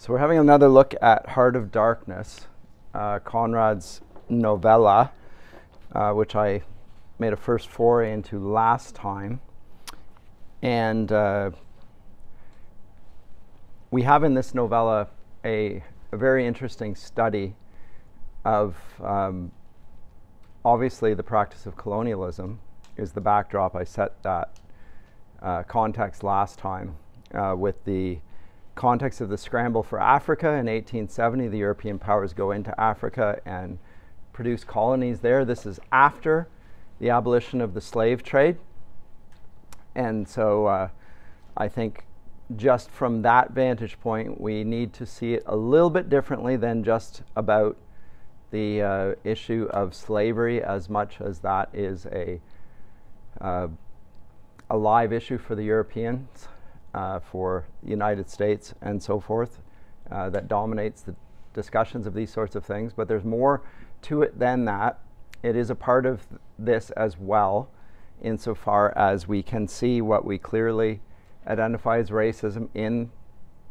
So we're having another look at Heart of Darkness, uh, Conrad's novella, uh, which I made a first foray into last time. And uh, we have in this novella a, a very interesting study of um, obviously the practice of colonialism is the backdrop. I set that uh, context last time uh, with the context of the scramble for Africa in 1870. The European powers go into Africa and produce colonies there. This is after the abolition of the slave trade. And so uh, I think just from that vantage point, we need to see it a little bit differently than just about the uh, issue of slavery, as much as that is a uh, a live issue for the Europeans, uh, for the United States, and so forth, uh, that dominates the discussions of these sorts of things. But there's more to it than that. It is a part of this as well, insofar as we can see what we clearly identify as racism in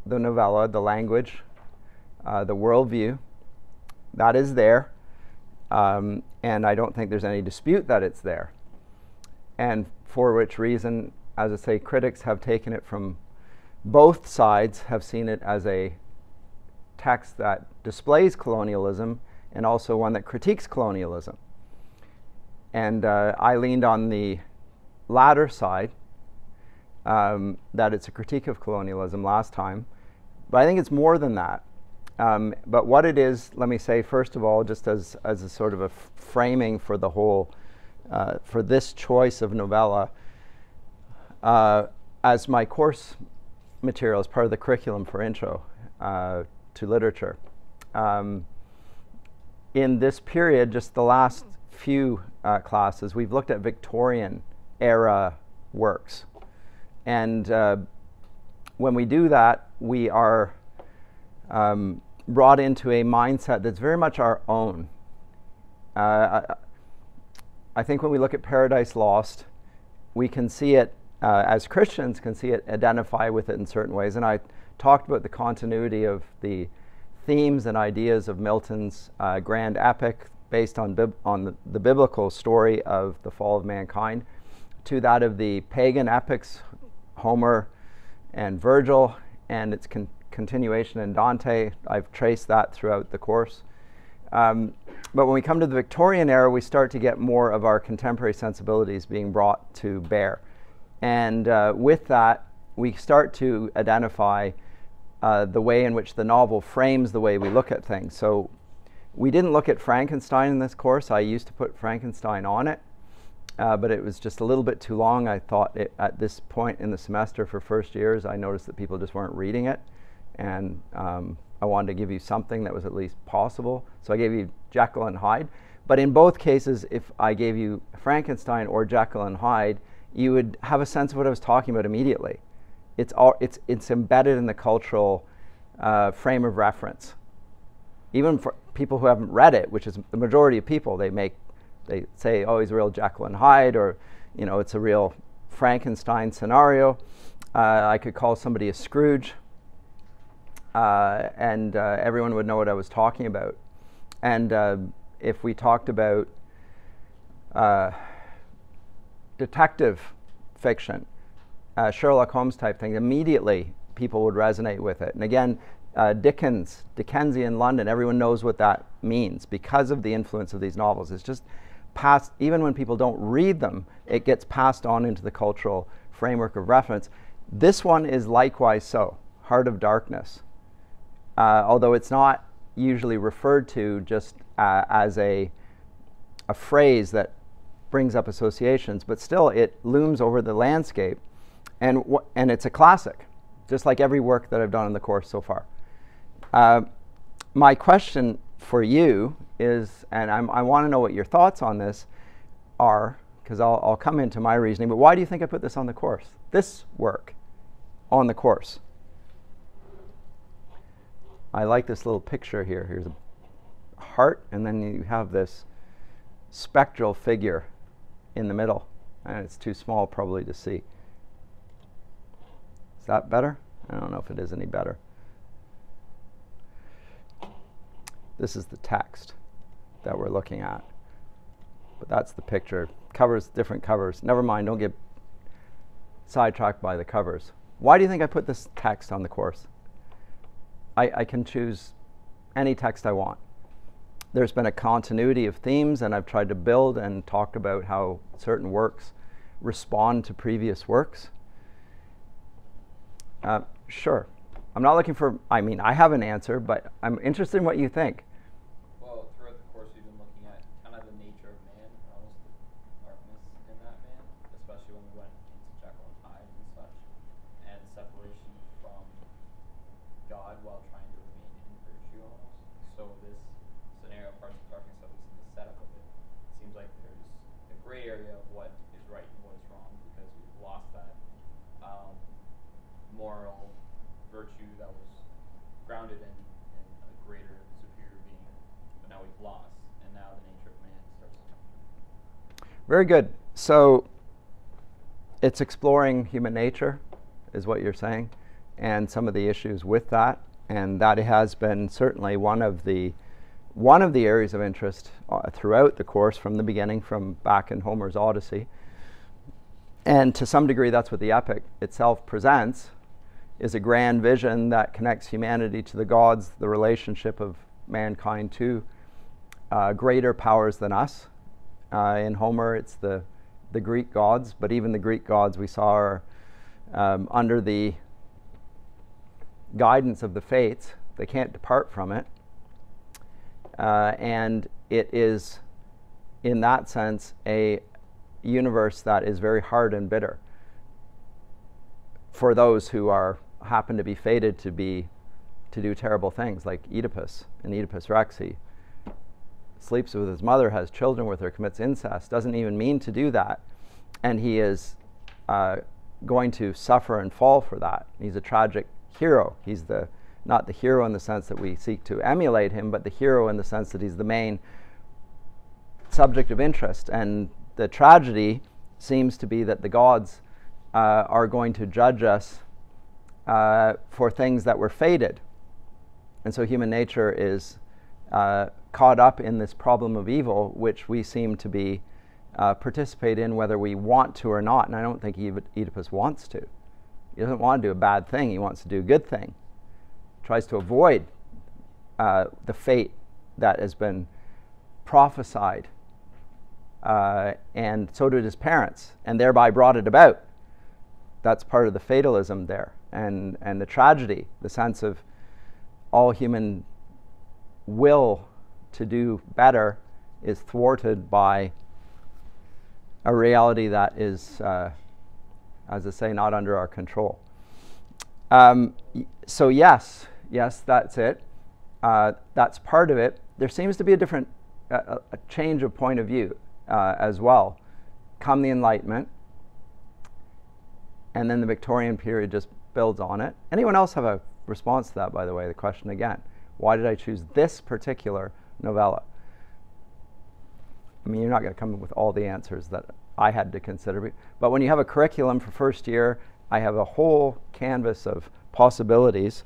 the novella, the language, uh, the worldview. That is there. Um, and I don't think there's any dispute that it's there. And for which reason, as I say, critics have taken it from both sides, have seen it as a text that displays colonialism and also one that critiques colonialism. And uh, I leaned on the latter side, um, that it's a critique of colonialism last time. But I think it's more than that. Um, but what it is, let me say, first of all, just as, as a sort of a framing for the whole, uh, for this choice of novella, uh, as my course material, as part of the curriculum for intro uh, to literature. Um, in this period, just the last few uh, classes, we've looked at Victorian era works. And uh, when we do that, we are um, brought into a mindset that's very much our own. Uh, I, I, think when we look at Paradise Lost, we can see it, uh, as Christians, can see it, identify with it in certain ways. And I talked about the continuity of the themes and ideas of Milton's uh, grand epic based on, bib- on the, the, biblical story of the fall of mankind to that of the pagan epics, Homer and Virgil, and its con- continuation in Dante. I've traced that throughout the course. Um, but when we come to the Victorian era, we start to get more of our contemporary sensibilities being brought to bear. And uh, with that, we start to identify uh, the way in which the novel frames the way we look at things. So we didn't look at Frankenstein in this course. I used to put Frankenstein on it, uh, but it was just a little bit too long. I thought it, at this point in the semester for first years, I noticed that people just weren't reading it. And um, I wanted to give you something that was at least possible. So I gave you Jekyll and Hyde. But in both cases, if I gave you Frankenstein or Jekyll and Hyde, you would have a sense of what I was talking about immediately it's, all, it's, it's embedded in the cultural uh, frame of reference. Even for people who haven't read it, which is the majority of people, they make they say, "Oh, he's a real Jekyll and Hyde," or you know, it's a real Frankenstein scenario. Uh, I could call somebody a Scrooge, uh, and uh, everyone would know what I was talking about. And uh, if we talked about uh, detective fiction, uh, Sherlock Holmes type thing, immediately people would resonate with it. And again, uh, Dickens, Dickensian London, everyone knows what that means because of the influence of these novels. It's just passed, even when people don't read them, it gets passed on into the cultural framework of reference. This one is likewise so, Heart of Darkness. Uh, although it's not usually referred to just uh, as a, a phrase that brings up associations, but still it looms over the landscape and, and it's a classic, just like every work that I've done in the course so far. Uh, my question for you is, and I'm, i want to know what your thoughts on this are, because I'll, I'll come into my reasoning, but why do you think I put this on the course? This work on the course. I like this little picture here. Here's a heart, and then you have this spectral figure in the middle. And it's too small probably to see Is that better? I don't know if it is any better. This is the text that we're looking at. But that's the picture. Covers, different covers. Never mind, don't get sidetracked by the covers. Why do you think I put this text on the course? I, I can choose any text I want. There's been a continuity of themes, and I've tried to build and talk about how certain works respond to previous works. Uh, sure. I'm not looking for, I mean, I have an answer, but I'm interested in what you think. Very good. So it's exploring human nature, is what you're saying, and some of the issues with that, and that has been certainly one of the one of the areas of interest uh, throughout the course from the beginning, from back in Homer's Odyssey. And to some degree, that's what the epic itself presents is a grand vision that connects humanity to the gods, the relationship of mankind to uh, greater powers than us, uh, in Homer, it's the, the Greek gods, but even the Greek gods we saw are um, under the guidance of the fates. They can't depart from it. Uh, and it is, in that sense, a universe that is very hard and bitter for those who are happen to be fated to be to do terrible things like Oedipus and Oedipus Rex. Sleeps with his mother, has children with her, commits incest, doesn't even mean to do that. And he is uh, going to suffer and fall for that. He's a tragic hero. He's the not the hero in the sense that we seek to emulate him, but the hero in the sense that he's the main subject of interest. And the tragedy seems to be that the gods uh, are going to judge us uh, for things that were fated. And so human nature is uh, caught up in this problem of evil, which we seem to be uh, participate in whether we want to or not. And I don't think Oedipus wants to. He doesn't want to do a bad thing. He wants to do a good thing. Tries to avoid uh, the fate that has been prophesied. Uh, and so did his parents, and thereby brought it about. That's part of the fatalism there, and and the tragedy, the sense of all human will to do better is thwarted by a reality that is, uh, as I say, not under our control. Um, so, yes, yes, that's it. Uh, that's part of it. There seems to be a different, a change of point of view uh, as well. Come the Enlightenment, and then the Victorian period just builds on it. Anyone else have a response to that, by the way? The question again why did I choose this particular novella. I mean, you're not going to come up with all the answers that I had to consider, but when you have a curriculum for first year, I have a whole canvas of possibilities.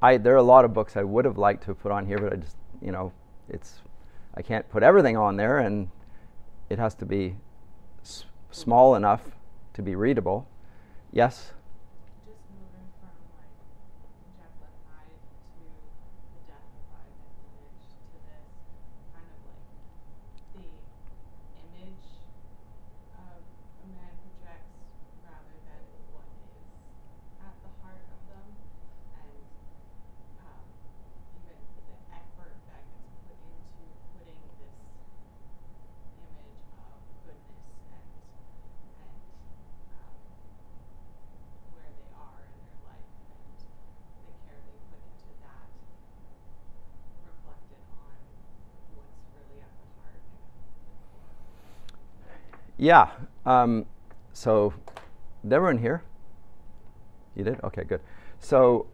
I, there are a lot of books I would have liked to have put on here, but I just, you know, it's, I can't put everything on there, and it has to be small enough to be readable. Yes? Yeah. Um, so, did everyone here? You did? Okay, good. So,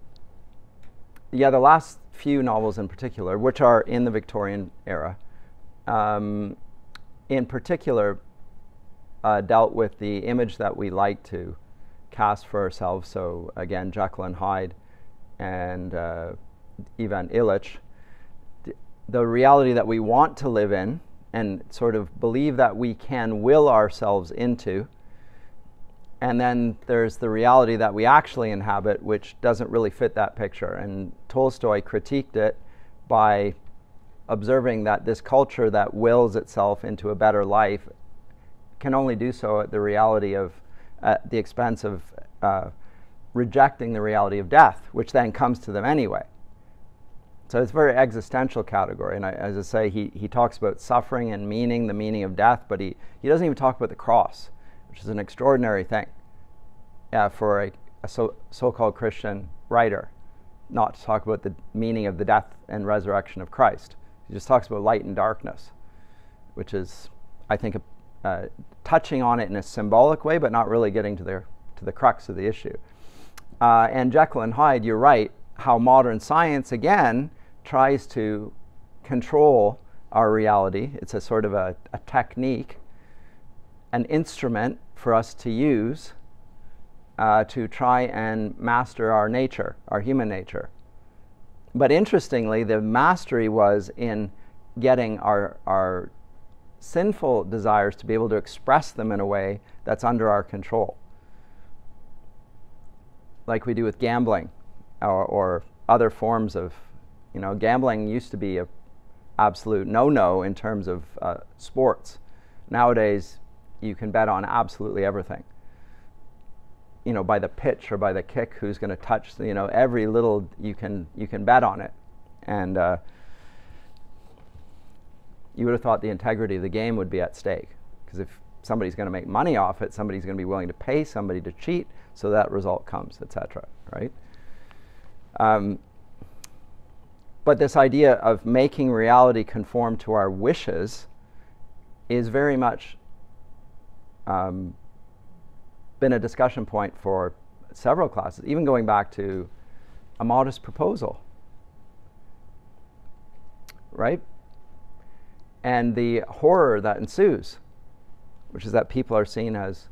yeah, the last few novels in particular, which are in the Victorian era, um, in particular, uh, dealt with the image that we like to cast for ourselves. So, again, and Hyde and uh, Ivan Illich. the reality that we want to live in and sort of believe that we can will ourselves into. And then there's the reality that we actually inhabit, which doesn't really fit that picture. And Tolstoy critiqued it by observing that this culture that wills itself into a better life can only do so at the reality of, at the expense of uh, rejecting the reality of death, which then comes to them anyway. So it's a very existential category. And I, as I say, he, he talks about suffering and meaning, the meaning of death, but he, he doesn't even talk about the cross, which is an extraordinary thing uh, for a, a so, so-called Christian writer, not to talk about the meaning of the death and resurrection of Christ. He just talks about light and darkness, which is, I think, uh, touching on it in a symbolic way, but not really getting to the, to the crux of the issue. Uh, and Jekyll and Hyde, you're right, how modern science, again, tries to control our reality. It's a sort of a, a technique, an instrument for us to use uh, to try and master our nature, our human nature. But interestingly, the mastery was in getting our, our sinful desires to be able to express them in a way that's under our control. Like we do with gambling or, or other forms of, you know, gambling used to be a absolute no-no in terms of uh, sports. Nowadays, you can bet on absolutely everything. You know, by the pitch or by the kick, who's going to touch. You know, every little you can you can bet on it, and uh, you would have thought the integrity of the game would be at stake. Because if somebody's going to make money off it, somebody's going to be willing to pay somebody to cheat, so that result comes, etc. Right? Um, but this idea of making reality conform to our wishes is very much um, been a discussion point for several classes, even going back to a modest proposal. Right? and the horror that ensues, which is that people are seen as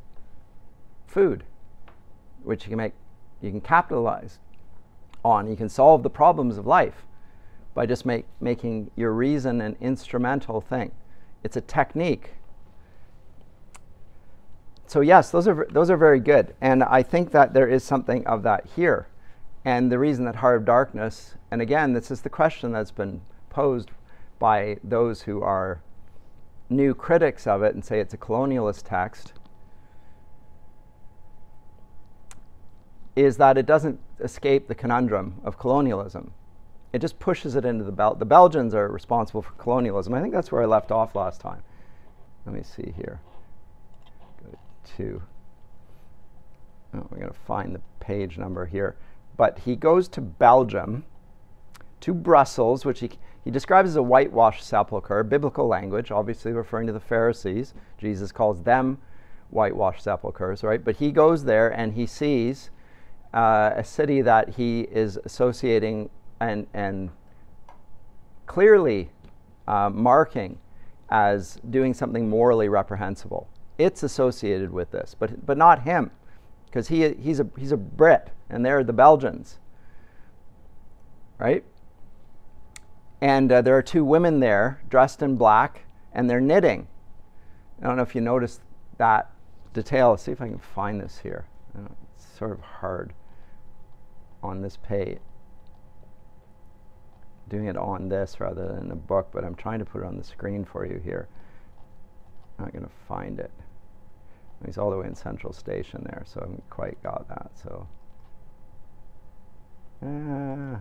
food, which you can make, you can capitalize on. You can solve the problems of life by just make, making your reason an instrumental thing. It's a technique. So yes, those are those are very good, and I think that there is something of that here. And the reason that Heart of Darkness, and again, this is the question that's been posed by those who are new critics of it and say it's a colonialist text is that it doesn't escape the conundrum of colonialism. It just pushes it into the belt. The Belgians are responsible for colonialism. I think that's where I left off last time. Let me see here. Go to. Oh, we're going to find the page number here. But he goes to Belgium, to Brussels, which he he describes as a whitewashed sepulchre, biblical language, obviously referring to the Pharisees. Jesus calls them whitewashed sepulchres, right? But he goes there and he sees uh, a city that he is associating and, and clearly uh, marking as doing something morally reprehensible. It's associated with this, but, but not him, because he, he's, a, he's a Brit and they're the Belgians, right? And uh, there are two women there dressed in black, and they're knitting. I don't know if you noticed that detail. Let's see if I can find this here. It's sort of hard on this page. Doing it on this rather than a book, but I'm trying to put it on the screen for you here. I'm not going to find it. He's all the way in Central Station there, so I haven't quite got that. So. Uh,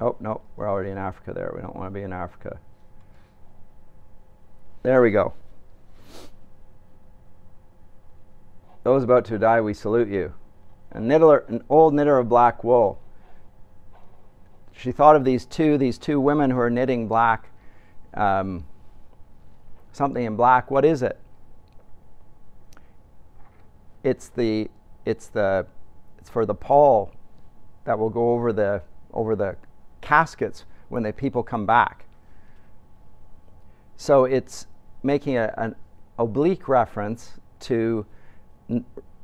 Oh, no, we're already in Africa there. We don't want to be in Africa. There we go. Those about to die, we salute you. A knitter, an old knitter of black wool. She thought of these two, these two women who are knitting black, um, something in black. What is it? It's the, it's the, it's for the pall that will go over the, over the caskets when the people come back. So it's making a, an oblique reference to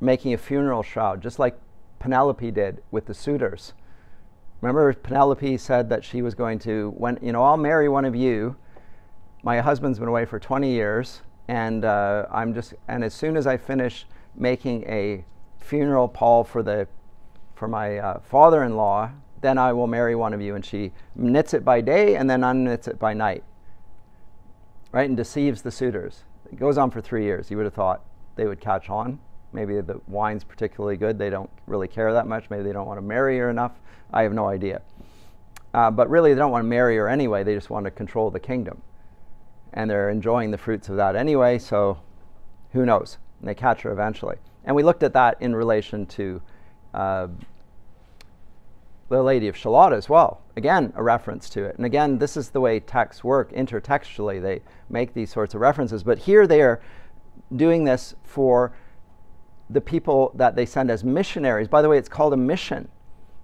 making a funeral shroud, just like Penelope did with the suitors. Remember, Penelope said that she was going to, when you know, I'll marry one of you. My husband's been away for 20 years, and uh, I'm just, and as soon as I finish making a funeral pall for the, for my uh, father-in-law, then I will marry one of you. And she knits it by day and then unknits it by night, right? And deceives the suitors. It goes on for three years. You would have thought they would catch on. Maybe the wine's particularly good. They don't really care that much. Maybe they don't want to marry her enough. I have no idea. Uh, but really, they don't want to marry her anyway. They just want to control the kingdom. And they're enjoying the fruits of that anyway, so who knows? And they catch her eventually. And we looked at that in relation to uh, the Lady of Shalott as well. Again, a reference to it. And again, this is the way texts work intertextually. They make these sorts of references. But here they are doing this for the people that they send as missionaries. By the way, it's called a mission.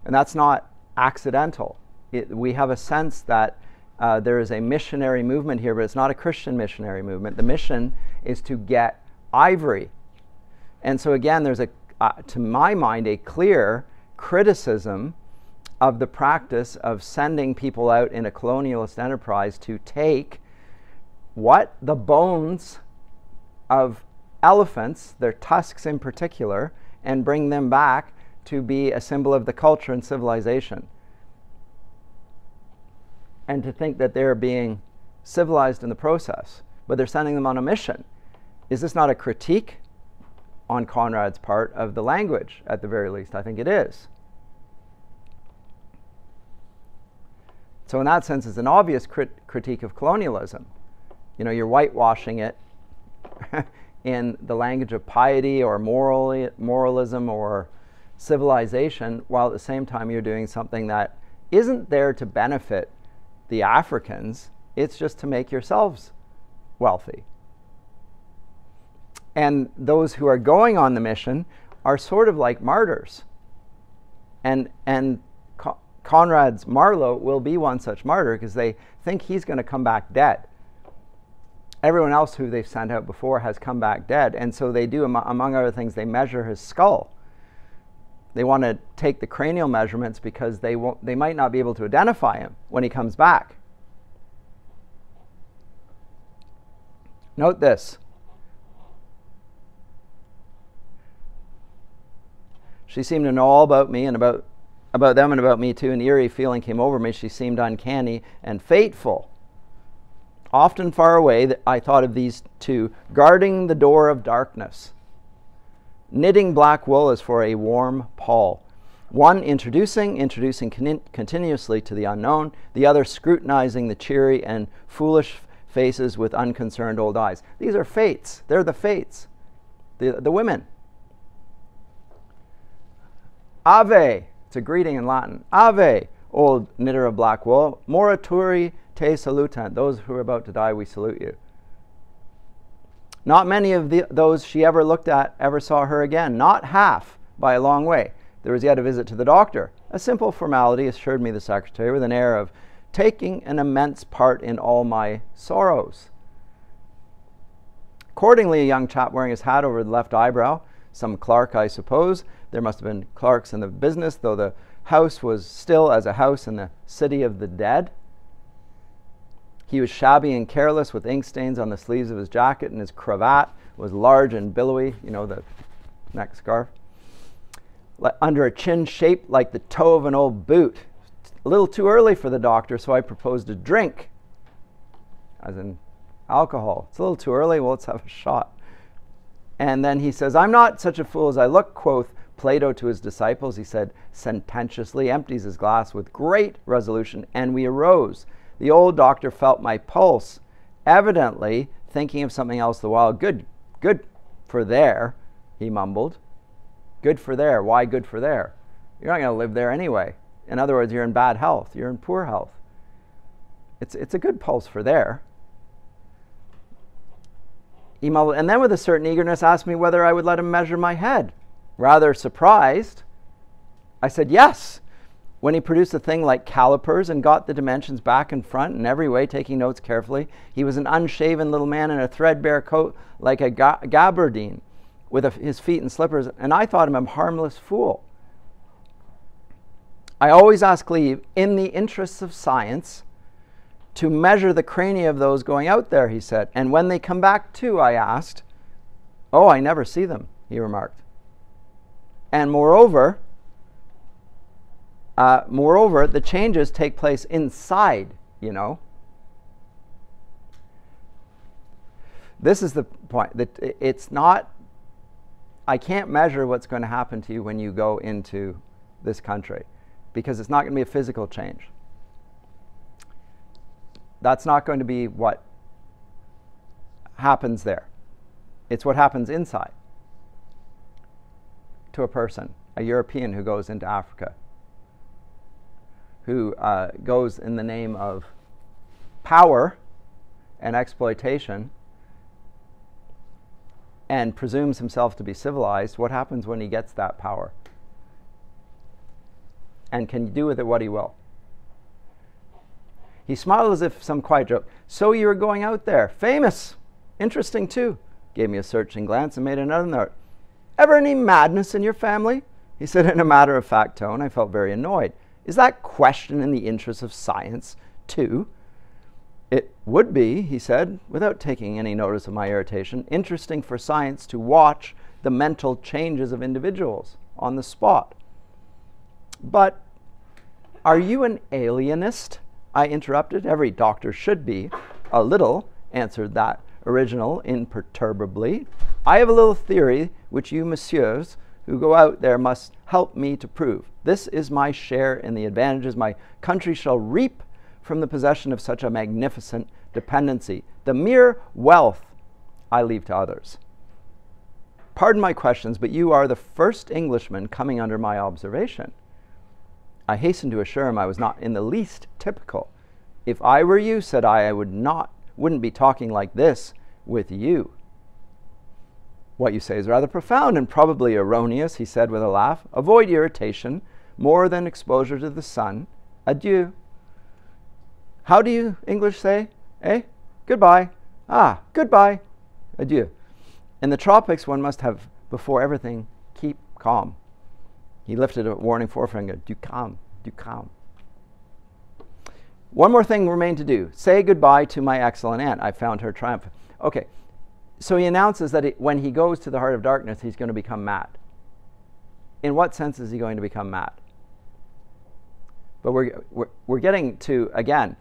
And that's not accidental. It, we have a sense that uh, there is a missionary movement here, but it's not a Christian missionary movement. The mission is to get ivory. And so, again, there's a, uh, to my mind, a clear criticism of the practice of sending people out in a colonialist enterprise to take what? The bones of elephants, their tusks in particular, and bring them back to be a symbol of the culture and civilization. And to think that they're being civilized in the process, but they're sending them on a mission. Is this not a critique on Conrad's part of the language, at the very least? I think it is. So, in that sense, it's an obvious crit- critique of colonialism. You know, you're whitewashing it in the language of piety or moral, moralism or civilization, while at the same time you're doing something that isn't there to benefit the Africans, it's just to make yourselves wealthy. And those who are going on the mission are sort of like martyrs. And, and Co- Conrad's Marlowe will be one such martyr because they think he's going to come back dead. Everyone else who they've sent out before has come back dead. And so they do, among other things, they measure his skull they want to take the cranial measurements because they, won't, they might not be able to identify him when he comes back. Note this. She seemed to know all about me and about, about them and about me too. An eerie feeling came over me. She seemed uncanny and fateful. Often far away, I thought of these two guarding the door of darkness Knitting black wool is for a warm pall. One introducing, introducing con- continuously to the unknown, the other scrutinizing the cheery and foolish faces with unconcerned old eyes. These are fates. They're the fates, the, the women. Ave, it's a greeting in Latin. Ave, old knitter of black wool. Morituri te salutant. Those who are about to die, we salute you. Not many of the, those she ever looked at ever saw her again, not half by a long way. There was yet a visit to the doctor, a simple formality, assured me the secretary, with an air of taking an immense part in all my sorrows. Accordingly, a young chap wearing his hat over the left eyebrow, some clerk, I suppose. There must have been clerks in the business, though the house was still as a house in the city of the dead. He was shabby and careless with ink stains on the sleeves of his jacket, and his cravat was large and billowy, you know, the neck scarf, under a chin shaped like the toe of an old boot. A little too early for the doctor, so I proposed a drink, as in alcohol. It's a little too early, well, let's have a shot. And then he says, I'm not such a fool as I look, quoth Plato to his disciples. He said, sententiously, empties his glass with great resolution, and we arose the old doctor felt my pulse, evidently thinking of something else the while. Good, good for there, he mumbled. Good for there. Why good for there? You're not going to live there anyway. In other words, you're in bad health, you're in poor health. It's, it's a good pulse for there. He mumbled, and then with a certain eagerness asked me whether I would let him measure my head. Rather surprised, I said, Yes when he produced a thing like calipers and got the dimensions back and front in every way, taking notes carefully. He was an unshaven little man in a threadbare coat like a ga- gabardine with a, his feet in slippers, and I thought him a harmless fool. I always ask leave, in the interests of science, to measure the crania of those going out there, he said. And when they come back too, I asked, Oh, I never see them, he remarked. And moreover, uh, moreover, the changes take place inside, you know. This is the point that it's not, I can't measure what's going to happen to you when you go into this country because it's not going to be a physical change. That's not going to be what happens there. It's what happens inside to a person, a European who goes into Africa, who uh, goes in the name of power and exploitation and presumes himself to be civilized, what happens when he gets that power? And can do with it what he will? He smiled as if some quiet joke. So you were going out there. Famous. Interesting, too. Gave me a searching glance and made another note. Ever any madness in your family? He said in a matter of fact tone. I felt very annoyed. Is that question in the interest of science, too? It would be, he said, without taking any notice of my irritation, interesting for science to watch the mental changes of individuals on the spot. But are you an alienist? I interrupted. Every doctor should be. A little, answered that original imperturbably. I have a little theory which you, messieurs, who go out there, must help me to prove. This is my share in the advantages my country shall reap from the possession of such a magnificent dependency. The mere wealth I leave to others. Pardon my questions, but you are the first Englishman coming under my observation. I hastened to assure him I was not in the least typical. If I were you, said I, I would not wouldn't be talking like this with you. What you say is rather profound and probably erroneous, he said with a laugh. Avoid irritation more than exposure to the sun. Adieu. How do you English say? Eh? Goodbye. Ah, goodbye. Adieu. In the tropics, one must have, before everything, keep calm. He lifted a warning forefinger. Du calm, du calm. One more thing remained to do. Say goodbye to my excellent aunt. I found her triumphant. Okay, so he announces that it, when he goes to the heart of darkness, he's going to become mad. In what sense is he going to become mad? But we're, we're, we're getting to, again,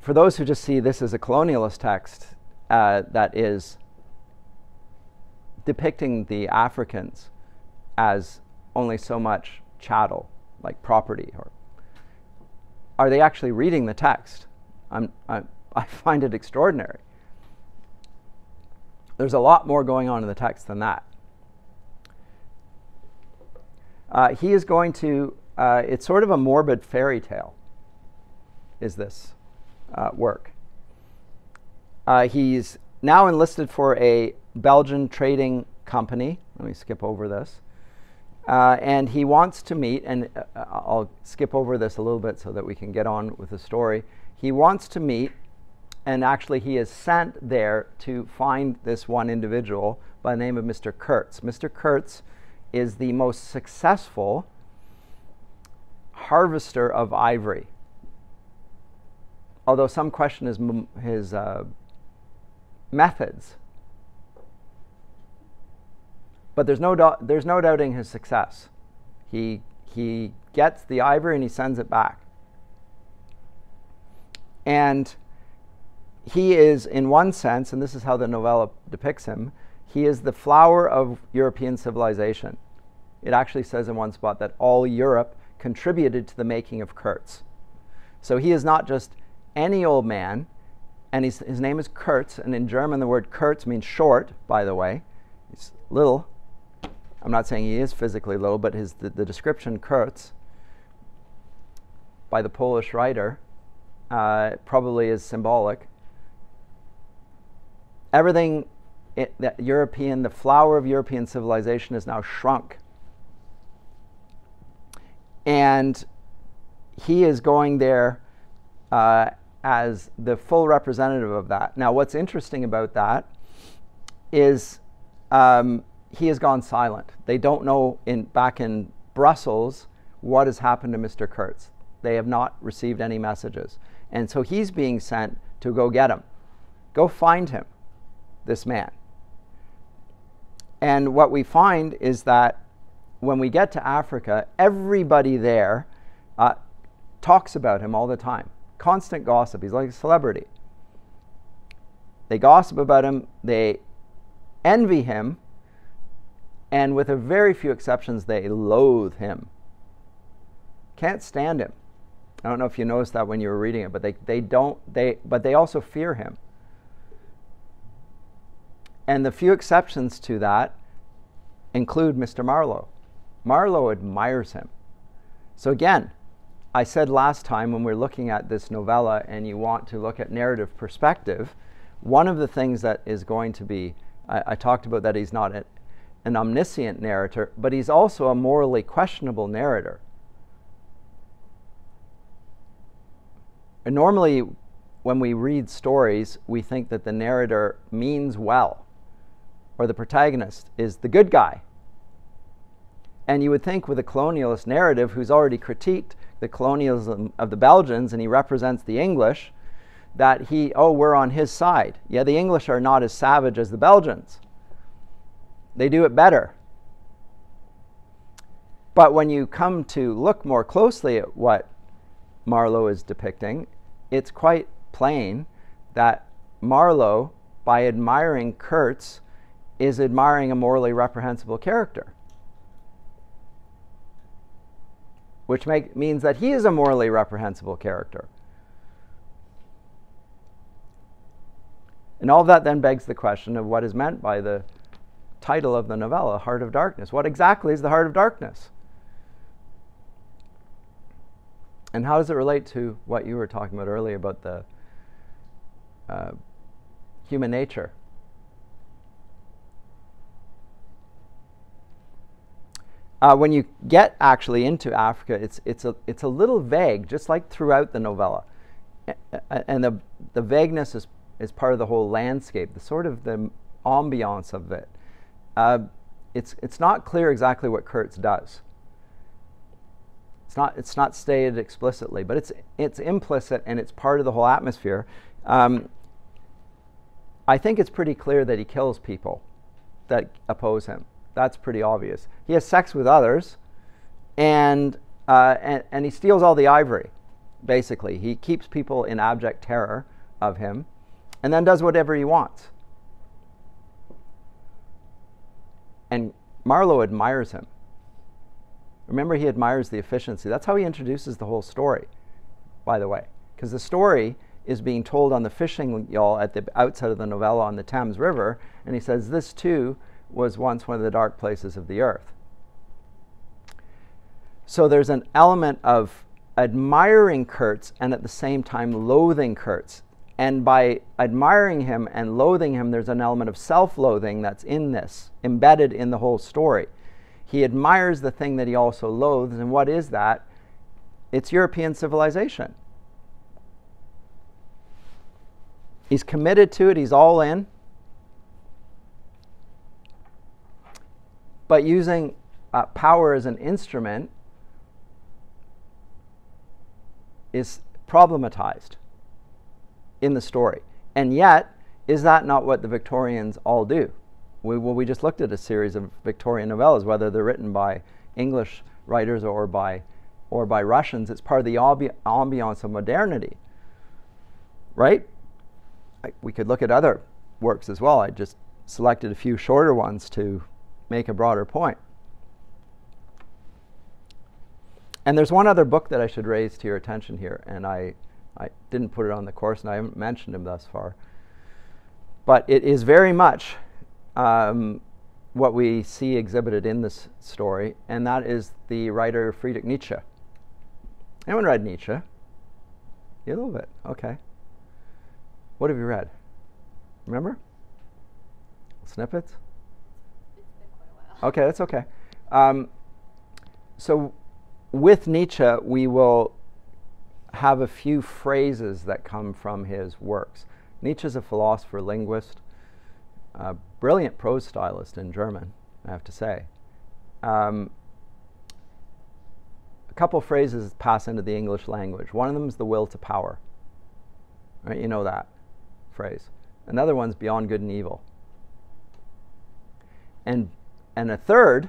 for those who just see this as a colonialist text uh, that is depicting the Africans as only so much chattel, like property, or are they actually reading the text? I'm, I, I find it extraordinary. There's a lot more going on in the text than that. Uh, he is going to, uh, it's sort of a morbid fairy tale, is this uh, work. Uh, he's now enlisted for a Belgian trading company. Let me skip over this. Uh, and he wants to meet, and uh, I'll skip over this a little bit so that we can get on with the story. He wants to meet, and actually, he is sent there to find this one individual by the name of Mr. Kurtz. Mr. Kurtz is the most successful harvester of ivory. Although some question his, his uh, methods but there's no, do- there's no doubting his success. He, he gets the ivory and he sends it back. And he is, in one sense, and this is how the novella depicts him, he is the flower of European civilization. It actually says in one spot that all Europe contributed to the making of Kurtz. So he is not just any old man, and his name is Kurtz, and in German the word Kurtz means short, by the way. He's little, I'm not saying he is physically little, but his, the, the description, Kurtz, by the Polish writer, uh, probably is symbolic. Everything that European, the flower of European civilization is now shrunk. And he is going there uh, as the full representative of that. Now, what's interesting about that is um, he has gone silent. They don't know in back in Brussels what has happened to Mr. Kurtz. They have not received any messages. And so he's being sent to go get him. Go find him, this man. And what we find is that when we get to Africa, everybody there uh, talks about him all the time. Constant gossip. He's like a celebrity. They gossip about him, they envy him, and with a very few exceptions, they loathe him. Can't stand him. I don't know if you noticed that when you were reading it, but they, they don't they but they also fear him. And the few exceptions to that include Mr. Marlowe. Marlowe admires him. So again, I said last time when we are looking at this novella and you want to look at narrative perspective, one of the things that is going to be, I, I talked about that he's not a, an omniscient narrator, but he's also a morally questionable narrator. And normally, when we read stories, we think that the narrator means well, or the protagonist is the good guy. And you would think with a colonialist narrative who's already critiqued the colonialism of the Belgians and he represents the English, that he, oh, we're on his side. Yeah, the English are not as savage as the Belgians, they do it better. But when you come to look more closely at what Marlowe is depicting, it's quite plain that Marlowe, by admiring Kurtz, is admiring a morally reprehensible character. Which make, means that he is a morally reprehensible character. And all that then begs the question of what is meant by the title of the novella, Heart of Darkness. What exactly is the Heart of Darkness? And how does it relate to what you were talking about earlier about the uh, human nature? Uh, when you get actually into Africa, it's, it's, a, it's a little vague, just like throughout the novella. And the, the vagueness is is part of the whole landscape, the sort of the ambiance of it. Uh, it's, it's not clear exactly what Kurtz does. It's not, it's not stated explicitly, but it's, it's implicit and it's part of the whole atmosphere. Um, I think it's pretty clear that he kills people that oppose him. That's pretty obvious. He has sex with others, and, uh, and, and he steals all the ivory, basically. He keeps people in abject terror of him and then does whatever he wants. And Marlowe admires him. Remember, he admires the efficiency. That's how he introduces the whole story, by the way, because the story is being told on the fishing yawl at the outside of the novella on the Thames River, and he says, This too was once one of the dark places of the earth. So there's an element of admiring Kurtz and at the same time loathing Kurtz. And by admiring him and loathing him, there's an element of self loathing that's in this, embedded in the whole story. He admires the thing that he also loathes. And what is that? It's European civilization. He's committed to it, he's all in. But using uh, power as an instrument is problematized in the story. And yet, is that not what the Victorians all do? We, well, we just looked at a series of Victorian novellas, whether they're written by English writers or by, or by Russians. It's part of the ambiance of modernity, right? I, we could look at other works as well. I just selected a few shorter ones to make a broader point. And there's one other book that I should raise to your attention here, and I I didn't put it on the course and I haven't mentioned him thus far. But it is very much um, what we see exhibited in this story, and that is the writer Friedrich Nietzsche. Anyone read Nietzsche? A little bit, okay. What have you read? Remember? Snippets? Okay, that's okay. Um, so with Nietzsche, we will have a few phrases that come from his works. Nietzsche's a philosopher, linguist, a brilliant prose stylist in German, I have to say. Um, a couple phrases pass into the English language. One of them is the will to power. Right? You know that phrase. Another one's beyond good and evil. And and a third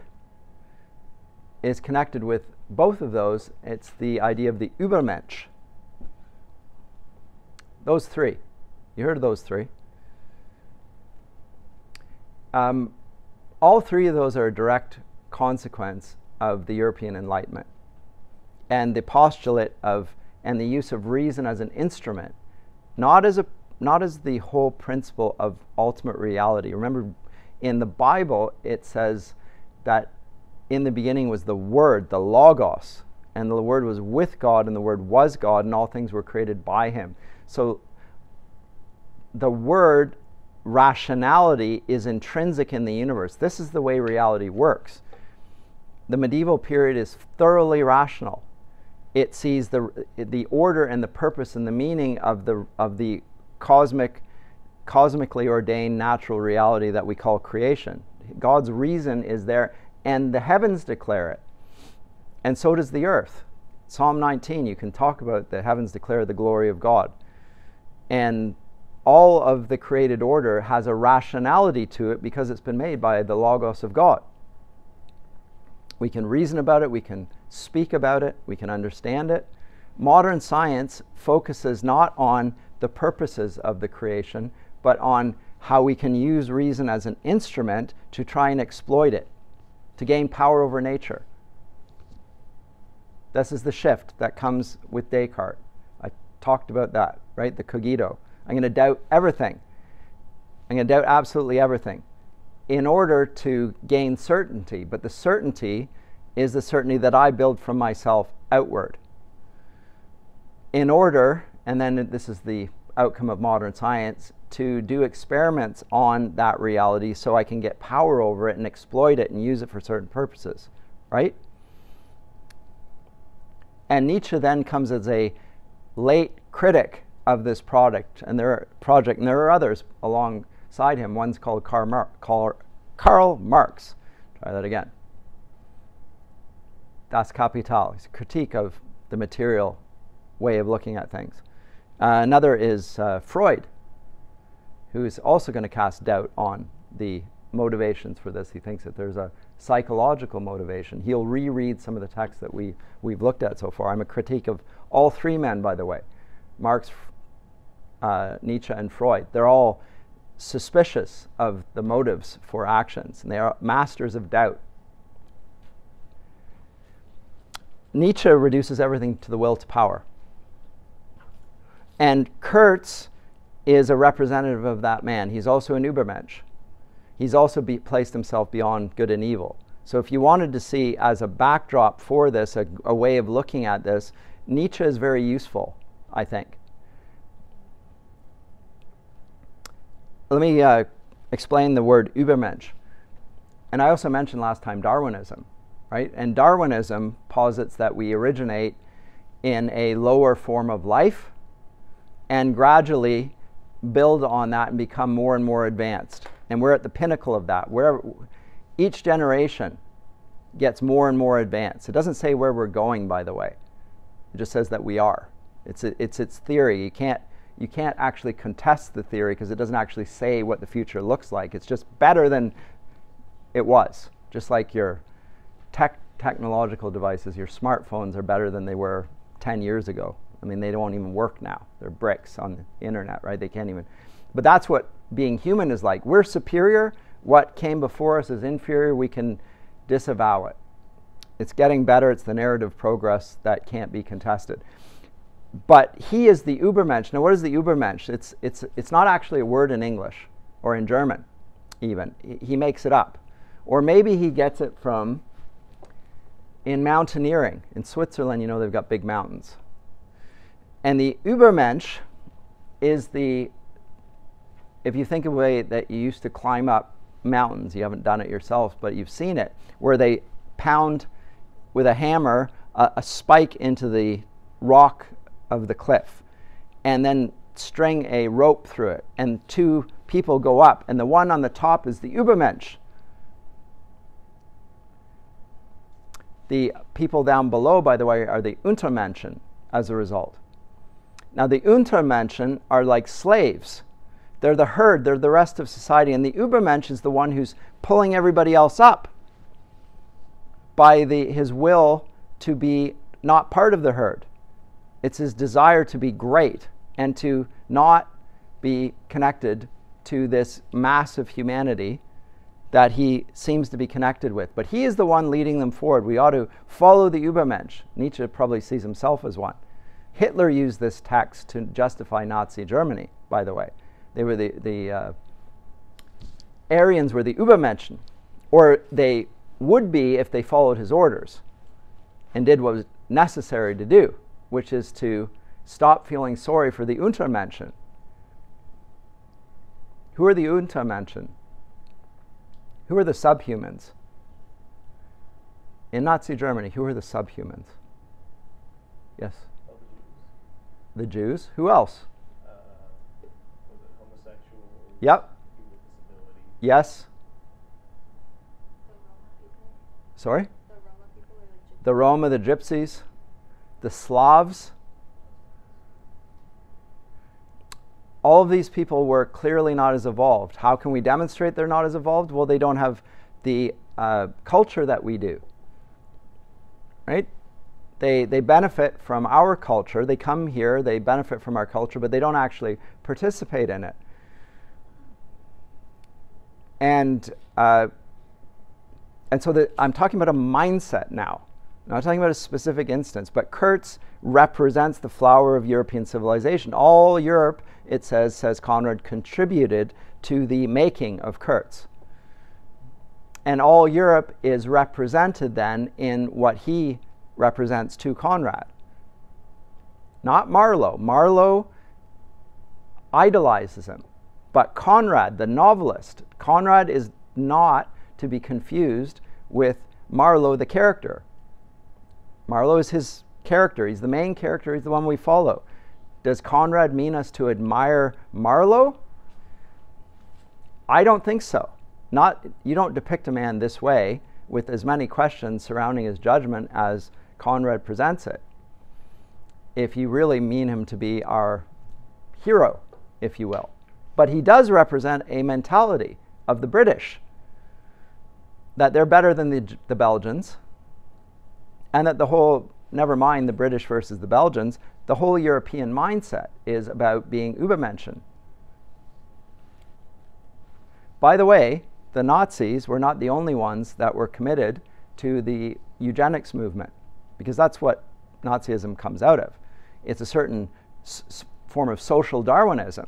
is connected with both of those. It's the idea of the Übermensch. Those three. You heard of those three. Um, all three of those are a direct consequence of the European Enlightenment and the postulate of and the use of reason as an instrument, not as a not as the whole principle of ultimate reality. Remember, in the Bible, it says that in the beginning was the Word, the Logos, and the Word was with God, and the Word was God, and all things were created by Him. So the Word rationality is intrinsic in the universe. This is the way reality works. The medieval period is thoroughly rational. It sees the, the order and the purpose and the meaning of the, of the cosmic, cosmically ordained natural reality that we call creation. God's reason is there, and the heavens declare it. And so does the earth. Psalm 19, you can talk about the heavens declare the glory of God. And all of the created order has a rationality to it because it's been made by the Logos of God. We can reason about it, we can speak about it, we can understand it. Modern science focuses not on the purposes of the creation, but on how we can use reason as an instrument to try and exploit it, to gain power over nature. This is the shift that comes with Descartes. I talked about that, right? The cogito. I'm going to doubt everything. I'm going to doubt absolutely everything in order to gain certainty. But the certainty is the certainty that I build from myself outward. In order, and then this is the outcome of modern science, to do experiments on that reality so I can get power over it and exploit it and use it for certain purposes, right? And Nietzsche then comes as a late critic of this product and there are project and there are others alongside him. One's called Karl, Mar- Karl, Karl Marx. Try that again. Das Kapital. It's a critique of the material way of looking at things. Uh, another is uh, Freud, who is also going to cast doubt on the motivations for this. He thinks that there's a psychological motivation. He'll reread some of the texts that we, we've looked at so far. I'm a critique of all three men, by the way Marx, uh, Nietzsche, and Freud. They're all suspicious of the motives for actions, and they are masters of doubt. Nietzsche reduces everything to the will to power. And Kurtz is a representative of that man. He's also an Übermensch. He's also be, placed himself beyond good and evil. So, if you wanted to see as a backdrop for this, a, a way of looking at this, Nietzsche is very useful, I think. Let me uh, explain the word Übermensch. And I also mentioned last time Darwinism, right? And Darwinism posits that we originate in a lower form of life and gradually build on that and become more and more advanced. And we're at the pinnacle of that. Where each generation gets more and more advanced. It doesn't say where we're going, by the way. It just says that we are. It's a, it's its theory. You can't you can't actually contest the theory because it doesn't actually say what the future looks like. It's just better than it was. Just like your tech technological devices, your smartphones are better than they were 10 years ago. I mean, they don't even work now. They're bricks on the internet, right? They can't even. But that's what being human is like. We're superior. What came before us is inferior. We can disavow it. It's getting better. It's the narrative progress that can't be contested. But he is the Übermensch. Now, what is the Übermensch? It's, it's, it's not actually a word in English or in German, even. He makes it up. Or maybe he gets it from in mountaineering. In Switzerland, you know, they've got big mountains. And the Übermensch is the, if you think of a way that you used to climb up mountains, you haven't done it yourself, but you've seen it, where they pound with a hammer a, a spike into the rock of the cliff and then string a rope through it. And two people go up, and the one on the top is the Übermensch. The people down below, by the way, are the Untermenschen as a result. Now, the Untermenschen are like slaves. They're the herd, they're the rest of society. And the Übermensch is the one who's pulling everybody else up by the, his will to be not part of the herd. It's his desire to be great and to not be connected to this mass of humanity that he seems to be connected with. But he is the one leading them forward. We ought to follow the Übermensch. Nietzsche probably sees himself as one. Hitler used this text to justify Nazi Germany, by the way. They were the, the uh, Aryans were the Übermenschen, or they would be if they followed his orders and did what was necessary to do, which is to stop feeling sorry for the Untermenschen. Who are the Untermenschen? Who are the subhumans? In Nazi Germany, who are the subhumans? Yes? The Jews. Who else? Uh, yep. Yes. Sorry? The Roma, the Gypsies, the Slavs. All of these people were clearly not as evolved. How can we demonstrate they're not as evolved? Well, they don't have the uh, culture that we do. Right? They, they benefit from our culture. They come here, they benefit from our culture, but they don't actually participate in it. And, uh, and so the, I'm talking about a mindset now. I'm not talking about a specific instance, but Kurtz represents the flower of European civilization. All Europe, it says, says Conrad, contributed to the making of Kurtz. And all Europe is represented then in what he represents to Conrad. Not Marlowe. Marlowe idolizes him. But Conrad, the novelist, Conrad is not to be confused with Marlowe, the character. Marlowe is his character. He's the main character. He's the one we follow. Does Conrad mean us to admire Marlowe? I don't think so. Not, you don't depict a man this way with as many questions surrounding his judgment as Conrad presents it, if you really mean him to be our hero, if you will. But he does represent a mentality of the British that they're better than the, the Belgians, and that the whole, never mind the British versus the Belgians, the whole European mindset is about being Übermenschen. By the way, the Nazis were not the only ones that were committed to the eugenics movement because that's what Nazism comes out of. It's a certain s- form of social Darwinism.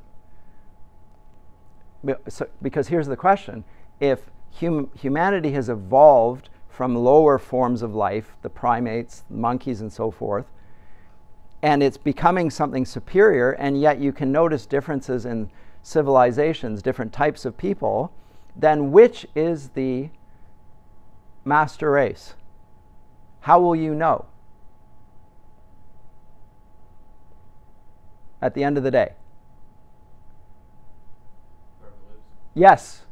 Because here's the question if hum- humanity has evolved from lower forms of life, the primates, monkeys, and so forth, and it's becoming something superior, and yet you can notice differences in civilizations, different types of people, then which is the master race? How will you know? At the end of the day. Yes.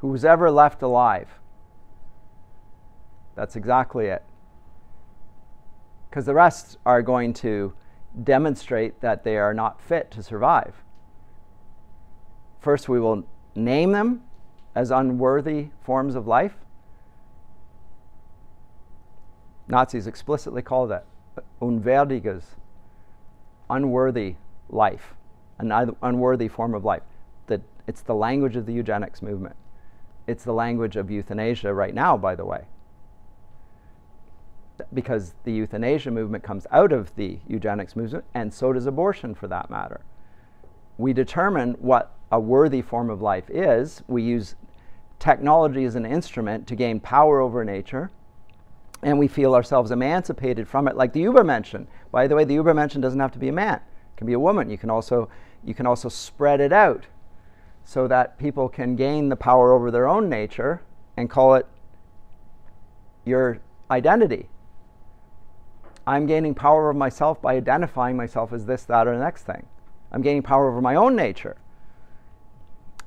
Who's ever left alive. That's exactly it. Because the rest are going to demonstrate that they are not fit to survive. First, we will name them as unworthy forms of life. Nazis explicitly call that unwürdiges, unworthy life, an unworthy form of life. That it's the language of the eugenics movement. It's the language of euthanasia right now, by the way. Because the euthanasia movement comes out of the eugenics movement, and so does abortion for that matter. We determine what a worthy form of life is. We use technology as an instrument to gain power over nature and we feel ourselves emancipated from it, like the Übermenschen. By the way, the Übermenschen doesn't have to be a man; it can be a woman. You can also you can also spread it out so that people can gain the power over their own nature and call it your identity. I'm gaining power over myself by identifying myself as this, that, or the next thing. I'm gaining power over my own nature.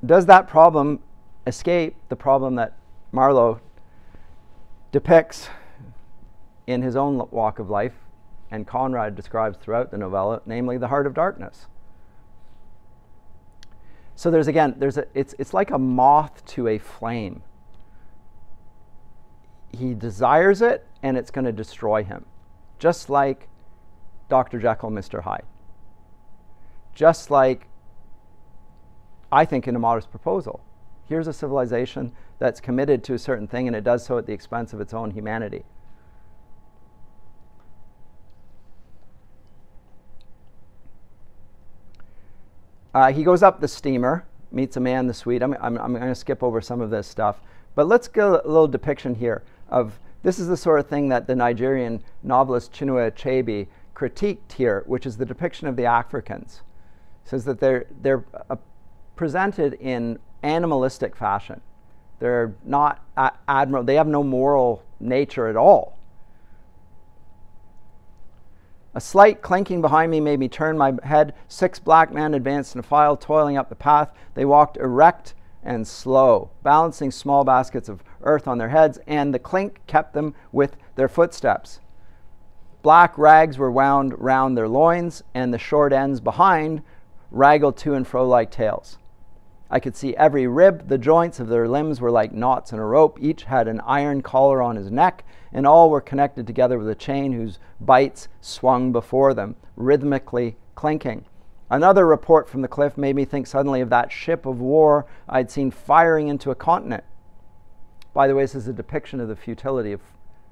Does that problem escape the problem that Marlowe depicts in his own walk of life, and Conrad describes throughout the novella, namely the heart of darkness. So there's again, there's a, it's, it's like a moth to a flame. He desires it and it's going to destroy him, just like Dr. Jekyll, Mr. Hyde. Just like I think in a modest proposal. Here's a civilization that's committed to a certain thing and it does so at the expense of its own humanity. Uh, he goes up the steamer, meets a man the Swede. I'm, I'm, I'm going to skip over some of this stuff. But let's get a little depiction here of this is the sort of thing that the Nigerian novelist Chinua Achebe critiqued here, which is the depiction of the Africans. Says that they're, they're uh, presented in animalistic fashion. They're not admirable, they have no moral nature at all. A slight clanking behind me made me turn my head. Six black men advanced in a file, toiling up the path. They walked erect and slow, balancing small baskets of earth on their heads, and the clink kept them with their footsteps. Black rags were wound round their loins, and the short ends behind raggled to and fro like tails. I could see every rib. The joints of their limbs were like knots in a rope. Each had an iron collar on his neck, and all were connected together with a chain whose bights swung before them, rhythmically clinking. Another report from the cliff made me think suddenly of that ship of war I'd seen firing into a continent. By the way, this is a depiction of the futility of,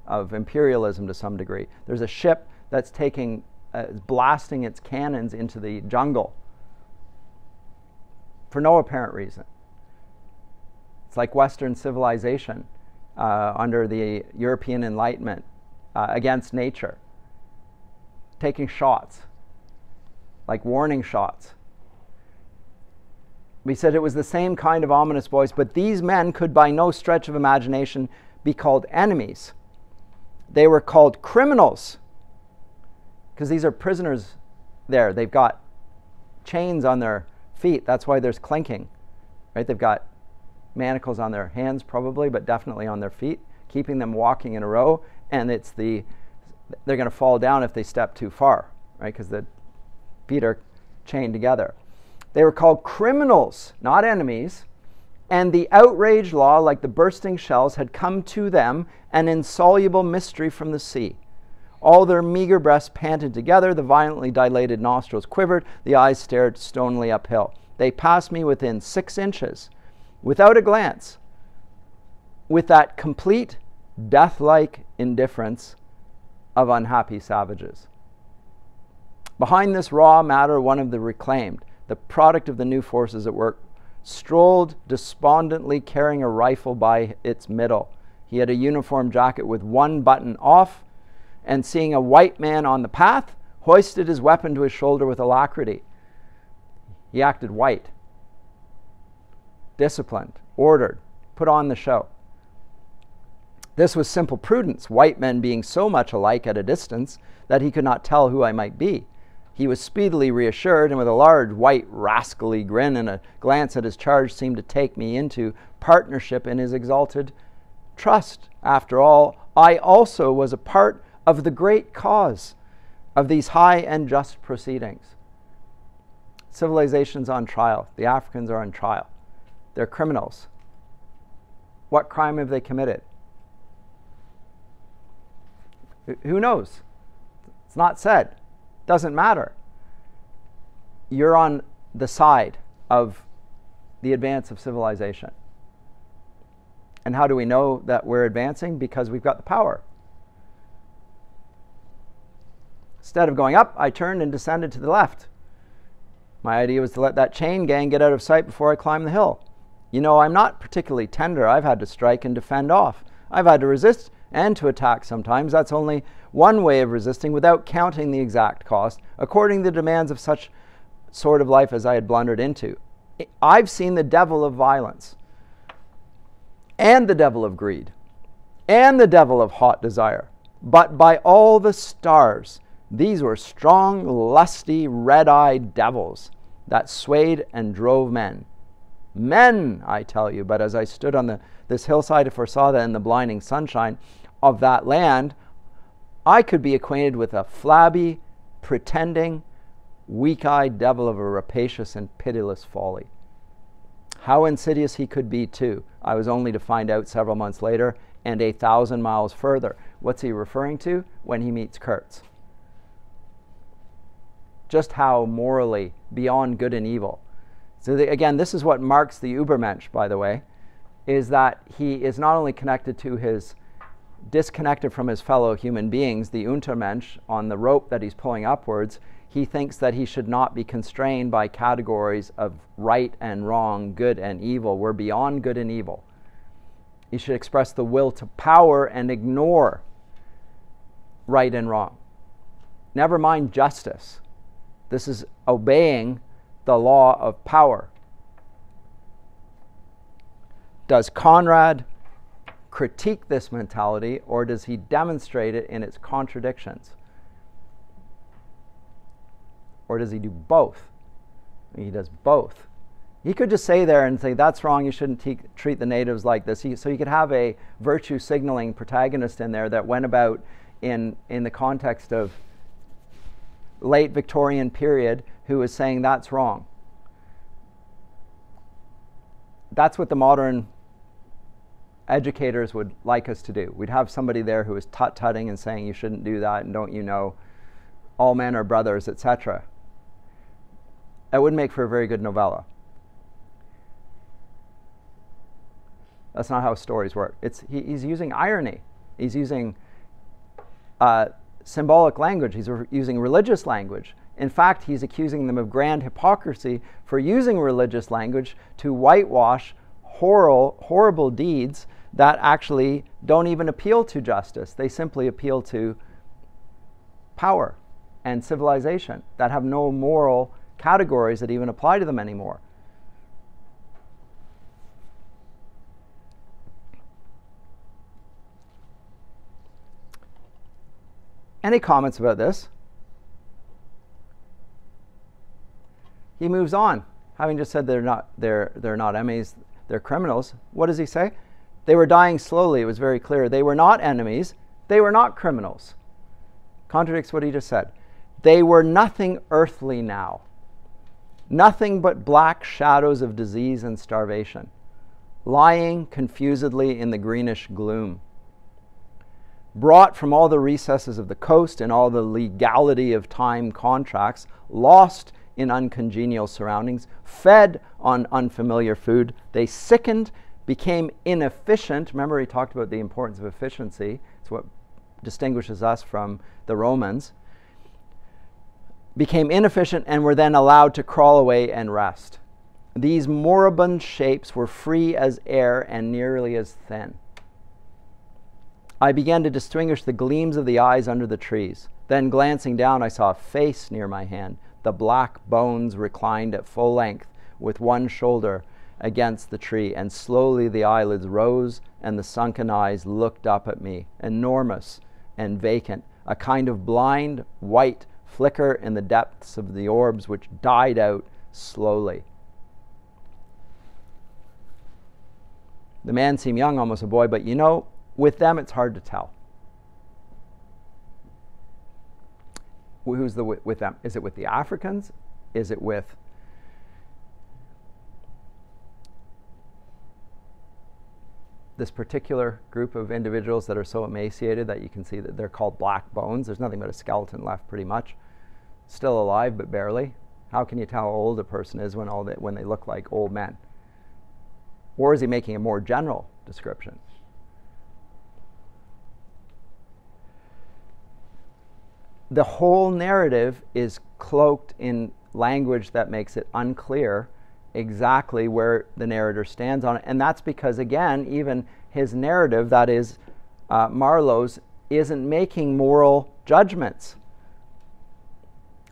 of imperialism to some degree. There's a ship that's taking, uh, blasting its cannons into the jungle for no apparent reason. It's like Western civilization uh, under the European Enlightenment uh, against nature, taking shots, like warning shots. We said it was the same kind of ominous voice, but these men could by no stretch of imagination be called enemies. They were called criminals because these are prisoners there. They've got chains on their feet. That's why there's clinking, right? They've got manacles on their hands, probably, but definitely on their feet, keeping them walking in a row. And it's the they're going to fall down if they step too far, right? Because the feet are chained together. They were called criminals, not enemies. And the outraged law, like the bursting shells, had come to them, an insoluble mystery from the sea. All their meager breasts panted together, the violently dilated nostrils quivered, the eyes stared stonily uphill. They passed me within six inches, without a glance, with that complete death like indifference of unhappy savages. Behind this raw matter, one of the reclaimed, the product of the new forces at work, strolled despondently carrying a rifle by its middle. He had a uniform jacket with one button off and seeing a white man on the path, hoisted his weapon to his shoulder with alacrity. He acted white, disciplined, ordered, put on the show. This was simple prudence, white men being so much alike at a distance that he could not tell who I might be. He was speedily reassured, and with a large, white, rascally grin and a glance at his charge, seemed to take me into partnership in his exalted trust. After all, I also was a part of the great cause of these high and just proceedings. Civilization's on trial. The Africans are on trial. They're criminals. What crime have they committed? Who knows? It's not said. Doesn't matter. You're on the side of the advance of civilization. And how do we know that we're advancing? Because we've got the power. Instead of going up, I turned and descended to the left. My idea was to let that chain gang get out of sight before I climbed the hill. You know, I'm not particularly tender. I've had to strike and defend off. I've had to resist and to attack sometimes. That's only one way of resisting without counting the exact cost, according to the demands of such sort of life as I had blundered into. I've seen the devil of violence, and the devil of greed, and the devil of hot desire. But by all the stars, these were strong, lusty, red eyed devils that swayed and drove men. Men, I tell you, but as I stood on the, this hillside foresaw that in the blinding sunshine of that land, I could be acquainted with a flabby, pretending, weak eyed devil of a rapacious and pitiless folly. How insidious he could be, too, I was only to find out several months later and a thousand miles further. What's he referring to? When he meets Kurtz. Just how morally beyond good and evil. So, the, again, this is what marks the Ubermensch, by the way, is that he is not only connected to his disconnected from his fellow human beings, the Untermensch, on the rope that he's pulling upwards, he thinks that he should not be constrained by categories of right and wrong, good and evil. We're beyond good and evil. He should express the will to power and ignore right and wrong. Never mind justice. This is obeying the law of power. Does Conrad critique this mentality or does he demonstrate it in its contradictions? Or does he do both? He does both. He could just say there and say, that's wrong, you shouldn't te- treat the natives like this. He, so you could have a virtue signaling protagonist in there that went about in, in the context of late Victorian period who was saying that's wrong. That's what the modern educators would like us to do. We'd have somebody there who is tut tutting and saying, you shouldn't do that, and don't you know, all men are brothers, etc. That wouldn't make for a very good novella. That's not how stories work. It's, he, he's using irony. He's using uh, symbolic language. He's re- using religious language. In fact, he's accusing them of grand hypocrisy for using religious language to whitewash horrible, horrible deeds that actually don't even appeal to justice. They simply appeal to power and civilization that have no moral categories that even apply to them anymore. Any comments about this? He moves on, having just said they're not they're they're not enemies, they're criminals. What does he say? They were dying slowly. It was very clear. They were not enemies. They were not criminals. Contradicts what he just said. They were nothing earthly now nothing but black shadows of disease and starvation, lying confusedly in the greenish gloom. Brought from all the recesses of the coast and all the legality of time contracts, lost in uncongenial surroundings, fed on unfamiliar food, they sickened, became inefficient. Remember, he talked about the importance of efficiency. It's what distinguishes us from the Romans became inefficient and were then allowed to crawl away and rest. These moribund shapes were free as air and nearly as thin. I began to distinguish the gleams of the eyes under the trees. Then, glancing down, I saw a face near my hand, the black bones reclined at full length, with one shoulder against the tree, and slowly the eyelids rose and the sunken eyes looked up at me, enormous and vacant, a kind of blind, white, flicker in the depths of the orbs which died out slowly. The man seemed young, almost a boy, but you know, with them it's hard to tell. Who's the with them? Is it with the Africans? Is it with this particular group of individuals that are so emaciated that you can see that they're called black bones. There's nothing but a skeleton left, pretty much. Still alive, but barely. How can you tell how old a person is when, all they, when they look like old men? Or is he making a more general description? The whole narrative is cloaked in language that makes it unclear exactly where the narrator stands on it. And that's because, again, even his narrative, that is uh, Marlowe's, isn't making moral judgments.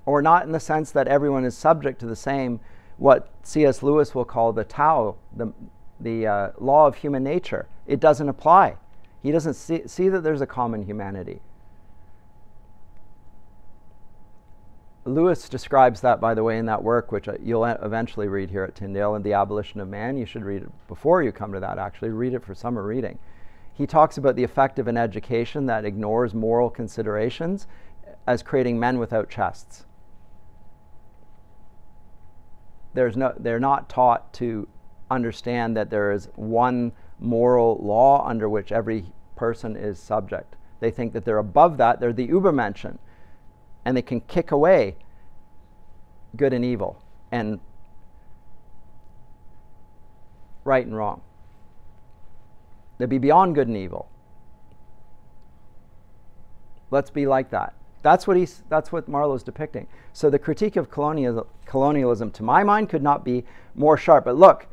Or not in the sense that everyone is subject to the same, what C.S. Lewis will call the Tao, the, the uh, law of human nature. It doesn't apply. He doesn't see, see that there's a common humanity. Lewis describes that, by the way, in that work, which uh, you'll eventually read here at Tyndale, and The Abolition of Man. You should read it before you come to that, actually. Read it for summer reading. he talks about the effect of an education that ignores moral considerations as creating men without chests. There's no, they're not taught to understand that there is one moral law under which every person is subject. They think that they're above that, they're the Übermenschen, and they can kick away good and evil and right and wrong. They'd be beyond good and evil. Let's be like that. That's what he's. That's what Marlowe's depicting. So the critique of colonial, colonialism, to my mind, could not be more sharp. But look,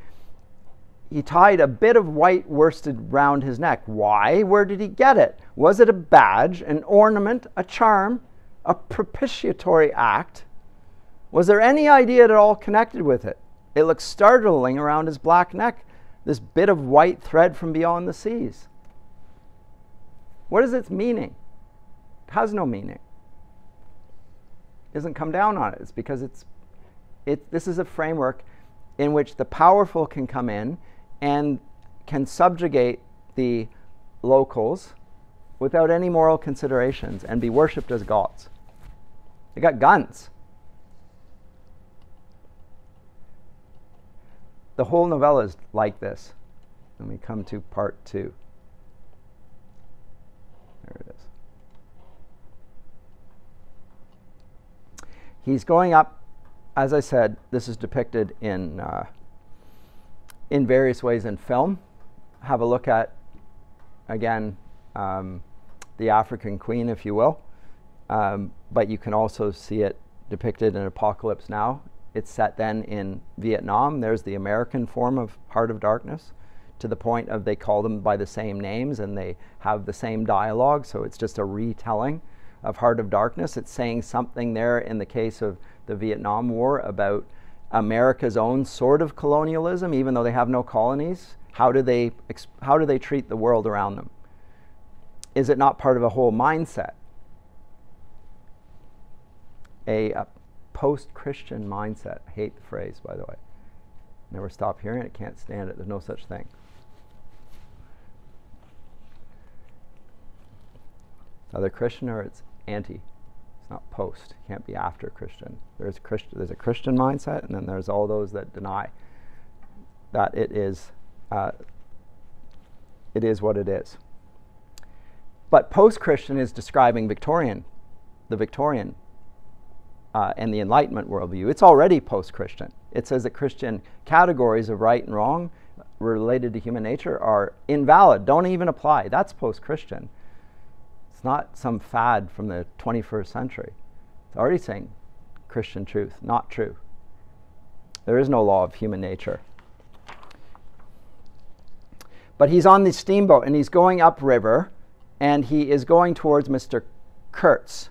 he tied a bit of white worsted round his neck. Why? Where did he get it? Was it a badge, an ornament, a charm, a propitiatory act? Was there any idea at all connected with it? It looks startling around his black neck, this bit of white thread from beyond the seas. What is its meaning? It has no meaning. It doesn't come down on it. It's because it's it, this is a framework in which the powerful can come in and can subjugate the locals without any moral considerations and be worshipped as gods. They got guns. The whole novella is like this. Let we come to part two. There it is. He's going up, as I said, this is depicted in, uh, in various ways in film. Have a look at, again, um, the African Queen, if you will. Um, but you can also see it depicted in Apocalypse Now it's set then in Vietnam. There's the American form of Heart of Darkness to the point of they call them by the same names and they have the same dialogue. So it's just a retelling of Heart of Darkness. It's saying something there in the case of the Vietnam War about America's own sort of colonialism, even though they have no colonies. How do they, how do they treat the world around them? Is it not part of a whole mindset? A, a post Christian mindset. I hate the phrase, by the way. Never stop hearing it, can't stand it. There's no such thing. It's either Christian or it's anti. It's not post. It can't be after Christian. There's, Christ- there's a Christian mindset, and then there's all those that deny that it is, uh, it is what it is. But post Christian is describing Victorian, the Victorian uh, and the Enlightenment worldview. It's already post Christian. It says that Christian categories of right and wrong related to human nature are invalid, don't even apply. That's post Christian. It's not some fad from the 21st century. It's already saying Christian truth, not true. There is no law of human nature. But he's on the steamboat and he's going upriver and he is going towards Mr. Kurtz.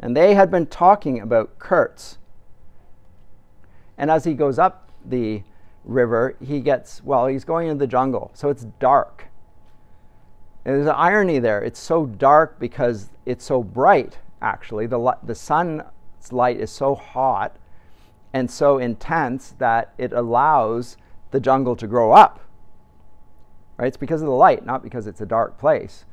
And they had been talking about Kurtz. And as he goes up the river, he gets, well, he's going into the jungle, so it's dark. And there's an irony there. It's so dark because it's so bright, actually. The, the sun's light is so hot and so intense that it allows the jungle to grow up. Right? It's because of the light, not because it's a dark place.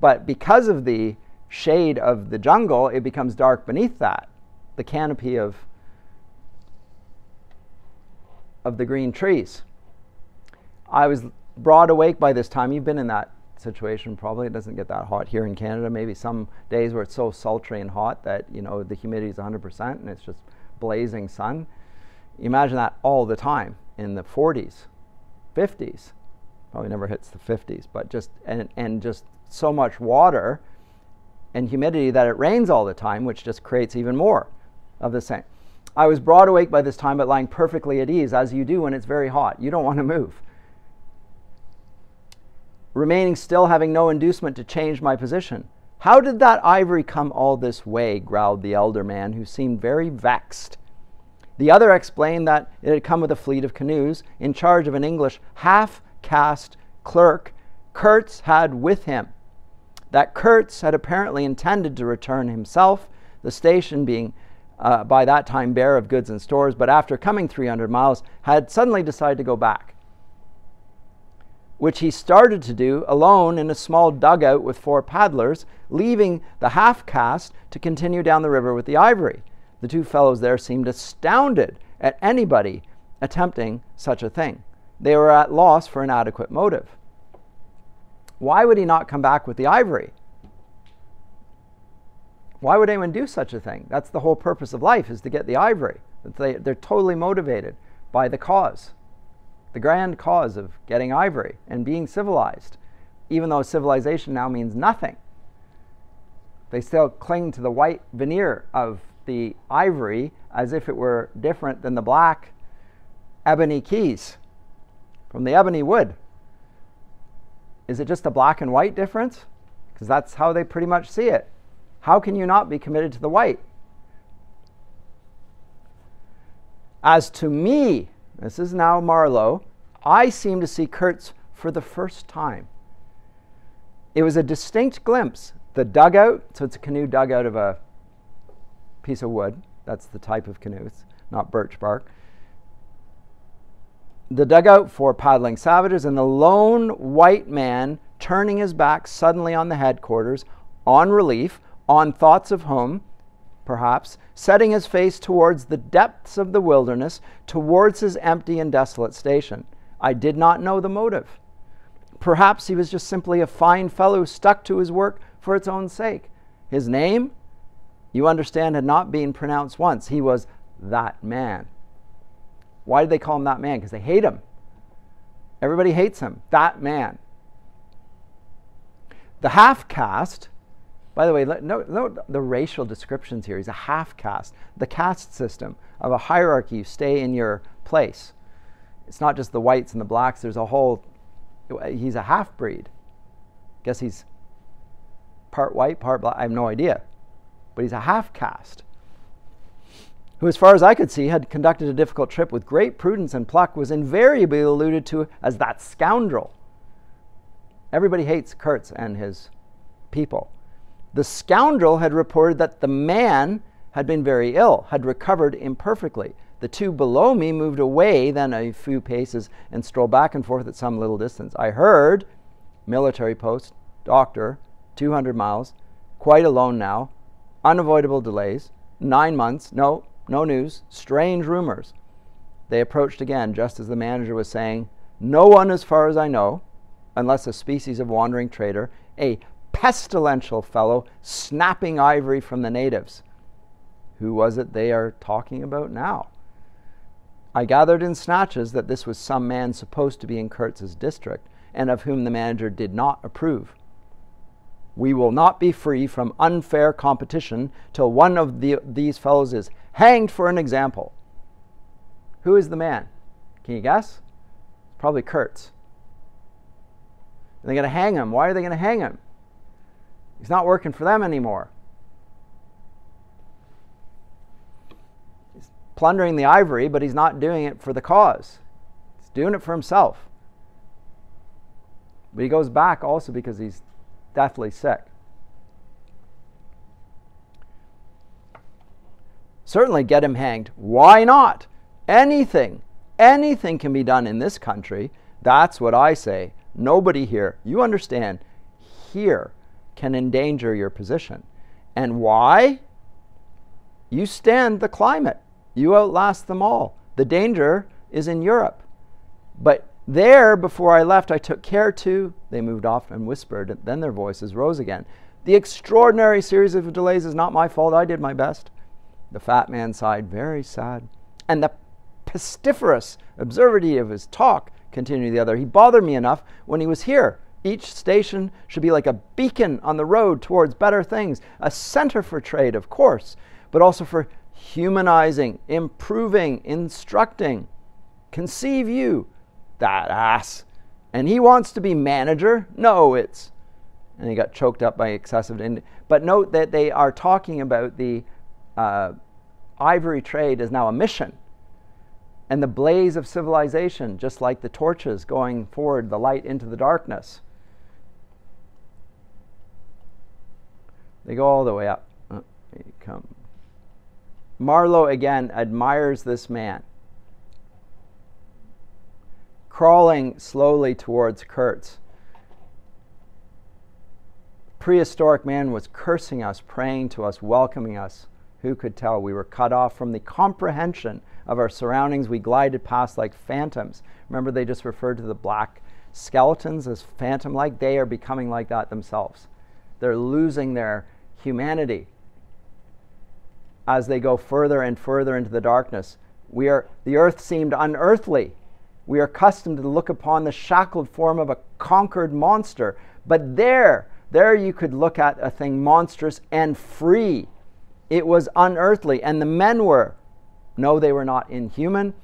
But because of the shade of the jungle, it becomes dark beneath that, the canopy of, of the green trees. I was broad awake by this time. You've been in that situation probably. It doesn't get that hot here in Canada. Maybe some days where it's so sultry and hot that you know the humidity is 100% and it's just blazing sun. Imagine that all the time in the 40s, 50s. Probably never hits the 50s, but just and and just so much water and humidity that it rains all the time, which just creates even more of the same. I was broad awake by this time, but lying perfectly at ease, as you do when it's very hot. You don't want to move. Remaining still, having no inducement to change my position. How did that ivory come all this way? growled the elder man, who seemed very vexed. The other explained that it had come with a fleet of canoes in charge of an English half caste clerk Kurtz had with him that Kurtz had apparently intended to return himself, the station being uh, by that time bare of goods and stores, but after coming 300 miles, had suddenly decided to go back. which he started to do alone in a small dugout with four paddlers, leaving the half caste to continue down the river with the ivory. The two fellows there seemed astounded at anybody attempting such a thing. They were at loss for an adequate motive. Why would he not come back with the ivory? Why would anyone do such a thing? That's the whole purpose of life is to get the ivory. They, they're totally motivated by the cause, the grand cause of getting ivory and being civilized, even though civilization now means nothing. They still cling to the white veneer of the ivory as if it were different than the black ebony keys from the ebony wood. Is it just a black and white difference? Because that's how they pretty much see it. How can you not be committed to the white? As to me, this is now Marlowe, I seem to see Kurtz for the first time. It was a distinct glimpse. The dugout, so it's a canoe dug out of a piece of wood. That's the type of canoe, it's not birch bark. The dugout for paddling savages, and the lone white man turning his back suddenly on the headquarters, on relief, on thoughts of home, perhaps, setting his face towards the depths of the wilderness, towards his empty and desolate station. I did not know the motive. Perhaps he was just simply a fine fellow stuck to his work for its own sake. His name, you understand, had not been pronounced once. He was that man. Why did they call him that man? Because they hate him. Everybody hates him. That man. The half caste, by the way, note, note the racial descriptions here. He's a half caste. The caste system of a hierarchy, you stay in your place. It's not just the whites and the blacks, there's a whole, he's a half breed. Guess he's part white, part black. I have no idea. But he's a half caste who, as far as I could see, had conducted a difficult trip with great prudence and pluck, was invariably alluded to as that scoundrel. Everybody hates Kurtz and his people. The scoundrel had reported that the man had been very ill, had recovered imperfectly. The two below me moved away then a few paces and strolled back and forth at some little distance. I heard, military post, doctor, 200 miles, quite alone now, unavoidable delays, nine months, no, no news. Strange rumors. They approached again, just as the manager was saying, No one, as far as I know, unless a species of wandering trader, a pestilential fellow snapping ivory from the natives. Who was it they are talking about now? I gathered in snatches that this was some man supposed to be in Kurtz's district, and of whom the manager did not approve. We will not be free from unfair competition till one of the, these fellows is hanged for an example. Who is the man? Can you guess? Probably Kurtz. And they're going to hang him. Why are they going to hang him? He's not working for them anymore. He's plundering the ivory, but he's not doing it for the cause. He's doing it for himself. But he goes back also because he's deathly sick. Certainly get him hanged. Why not? Anything, anything can be done in this country. That's what I say. Nobody here, you understand, here can endanger your position. And why? You stand the climate, you outlast them all. The danger is in Europe. But there, before I left, I took care to, they moved off and whispered, then their voices rose again. The extraordinary series of delays is not my fault. I did my best. The fat man sighed, very sad. And the pestiferous absurdity of his talk, continued the other. He bothered me enough when he was here. Each station should be like a beacon on the road towards better things, a center for trade, of course, but also for humanizing, improving, instructing. Conceive you, that ass. And he wants to be manager? No, it's. And he got choked up by excessive. But note that they are talking about the uh, ivory trade is now a mission. And the blaze of civilization, just like the torches going forward, the light into the darkness. They go all the way up. Oh, come. Marlowe again admires this man. crawling slowly towards Kurtz. Prehistoric man was cursing us, praying to us, welcoming us. Who could tell? We were cut off from the comprehension of our surroundings. We glided past like phantoms. Remember, they just referred to the black skeletons as phantom like? They are becoming like that themselves. They're losing their humanity as they go further and further into the darkness. We are, the earth seemed unearthly. We are accustomed to look upon the shackled form of a conquered monster. But there, there you could look at a thing monstrous and free. It was unearthly. And the men were. No, they were not inhuman.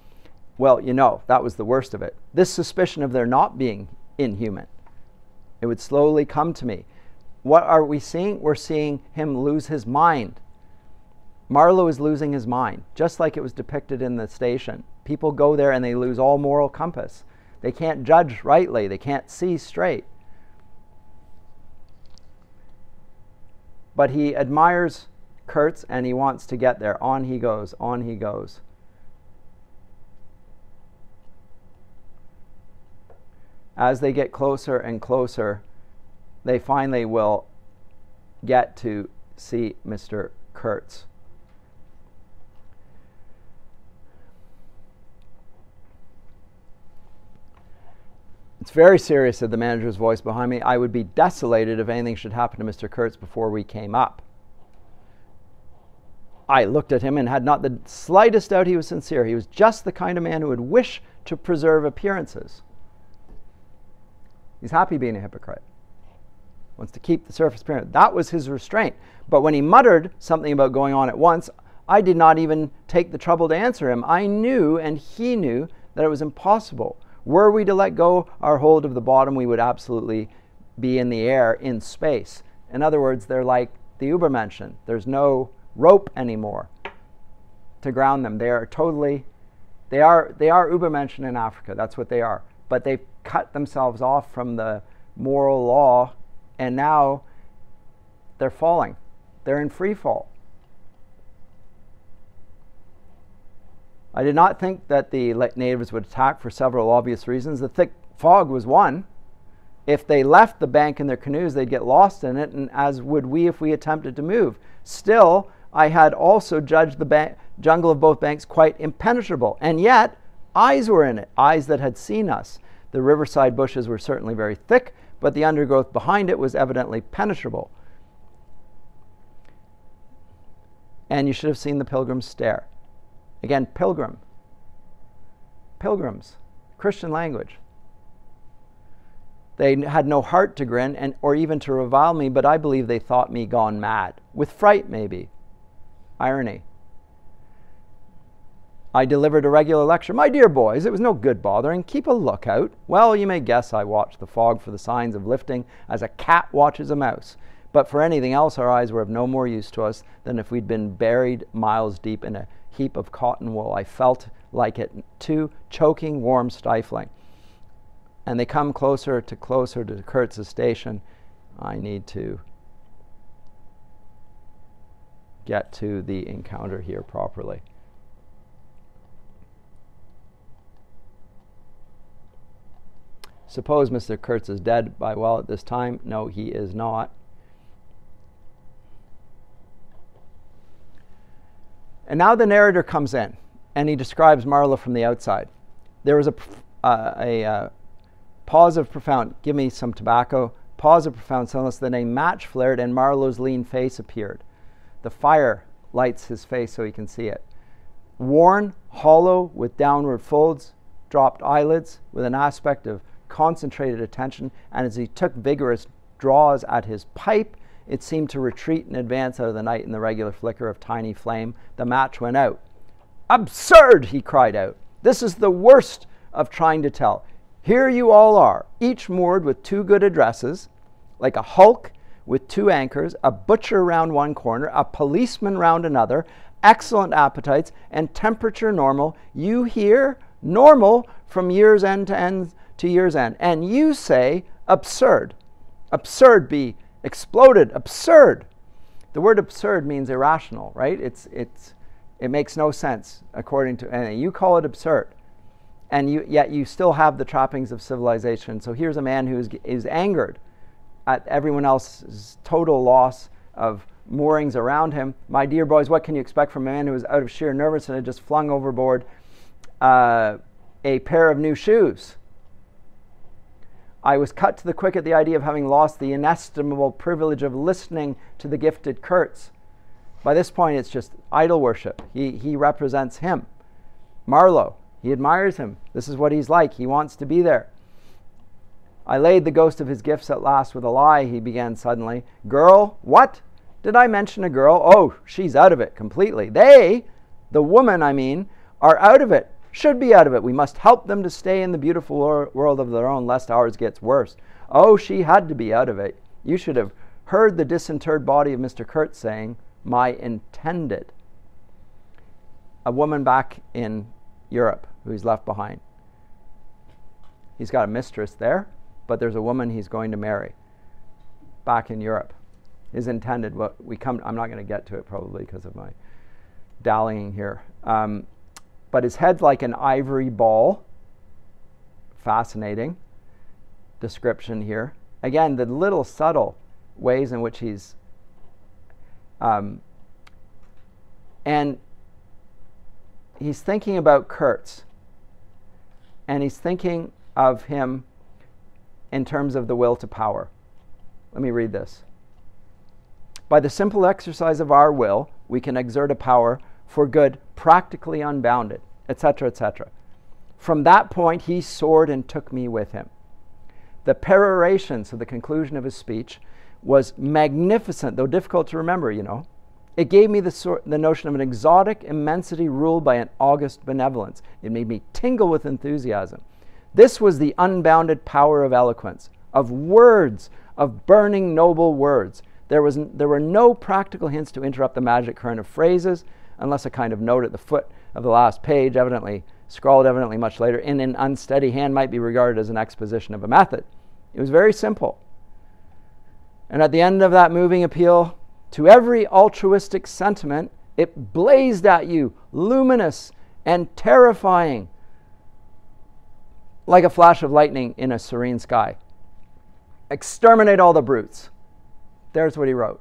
Well, you know, that was the worst of it. This suspicion of their not being inhuman. It would slowly come to me. What are we seeing? We're seeing him lose his mind. Marlow is losing his mind, just like it was depicted in the station. People go there and they lose all moral compass. They can't judge rightly, they can't see straight. But he admires Kurtz and he wants to get there. On he goes, on he goes. As they get closer and closer, they finally will get to see Mr. Kurtz. It's very serious, said the manager's voice behind me. I would be desolated if anything should happen to Mr. Kurtz before we came up. I looked at him and had not the slightest doubt he was sincere. He was just the kind of man who would wish to preserve appearances. He's happy being a hypocrite. Wants to keep the surface appearance. That was his restraint. But when he muttered something about going on at once, I did not even take the trouble to answer him. I knew, and he knew, that it was impossible. Were we to let go our hold of the bottom, we would absolutely be in the air in space. In other words, they're like the Übermenschen. There's no rope anymore to ground them. They are totally, they are, they are Übermenschen in Africa. That's what they are. But they've cut themselves off from the moral law, and now they're falling. They're in free fall. I did not think that the natives would attack for several obvious reasons. The thick fog was one. If they left the bank in their canoes, they'd get lost in it, and as would we if we attempted to move. Still, I had also judged the jungle of both banks quite impenetrable, and yet eyes were in it, eyes that had seen us. The riverside bushes were certainly very thick, but the undergrowth behind it was evidently penetrable. And you should have seen the pilgrims stare. Again, pilgrim. Pilgrims, Christian language. They had no heart to grin and, or even to revile me, but I believe they thought me gone mad. With fright, maybe. Irony. I delivered a regular lecture. My dear boys, it was no good bothering. Keep a lookout. Well, you may guess I watched the fog for the signs of lifting as a cat watches a mouse. But for anything else, our eyes were of no more use to us than if we'd been buried miles deep in a heap of cotton wool. I felt like it too, choking, warm, stifling. And they come closer to closer to Kurtz's station. I need to get to the encounter here properly. Suppose Mr. Kurtz is dead by well at this time. No, he is not. And now the narrator comes in and he describes Marlow from the outside. There was a, uh, a uh, pause of profound, give me some tobacco, pause of profound silence, then a match flared and Marlow's lean face appeared. The fire lights his face so he can see it. Worn, hollow, with downward folds, dropped eyelids, with an aspect of concentrated attention, and as he took vigorous draws at his pipe, it seemed to retreat and advance out of the night in the regular flicker of tiny flame. The match went out. Absurd, he cried out. This is the worst of trying to tell. Here you all are, each moored with two good addresses, like a hulk with two anchors, a butcher round one corner, a policeman round another, excellent appetites, and temperature normal. You hear normal from year's end to end to year's end. And you say absurd. Absurd be exploded. Absurd. The word absurd means irrational, right? It's, it's, it makes no sense according to, and you call it absurd. and you, yet you still have the trappings of civilization. So here's a man who is, is angered at everyone else's total loss of moorings around him. My dear boys, what can you expect from a man who is out of sheer nervousness and had just flung overboard uh, a pair of new shoes? I was cut to the quick at the idea of having lost the inestimable privilege of listening to the gifted Kurtz. By this point, it's just idol worship. He, he represents him. Marlow, he admires him. This is what he's like. He wants to be there. I laid the ghost of his gifts at last with a lie, he began suddenly. Girl, what? Did I mention a girl? Oh, she's out of it completely. They, the woman, I mean, are out of it should be out of it. We must help them to stay in the beautiful world of their own, lest ours gets worse. Oh, she had to be out of it. You should have heard the disinterred body of Mr. Kurtz saying, My intended. A woman back in Europe who he's left behind. He's got a mistress there, but there's a woman he's going to marry back in Europe. Is intended. What we come. I'm not going to get to it probably because of my dallying here. Um, but his head's like an ivory ball. Fascinating description here. Again, the little subtle ways in which he's. Um, and he's thinking about Kurtz. And he's thinking of him in terms of the will to power. Let me read this. By the simple exercise of our will, we can exert a power for good, practically unbounded, etc., etc. From that point, he soared and took me with him. The peroration, so the conclusion of his speech, was magnificent, though difficult to remember, you know. It gave me the, sort, the notion of an exotic immensity ruled by an august benevolence. It made me tingle with enthusiasm. This was the unbounded power of eloquence, of words, of burning noble words. There, was, there were no practical hints to interrupt the magic current of phrases, unless a kind of note at the foot of the last page, evidently scrawled evidently much later, in an unsteady hand might be regarded as an exposition of a method. It was very simple. And at the end of that moving appeal to every altruistic sentiment, it blazed at you, luminous and terrifying, like a flash of lightning in a serene sky. Exterminate all the brutes. There's what he wrote.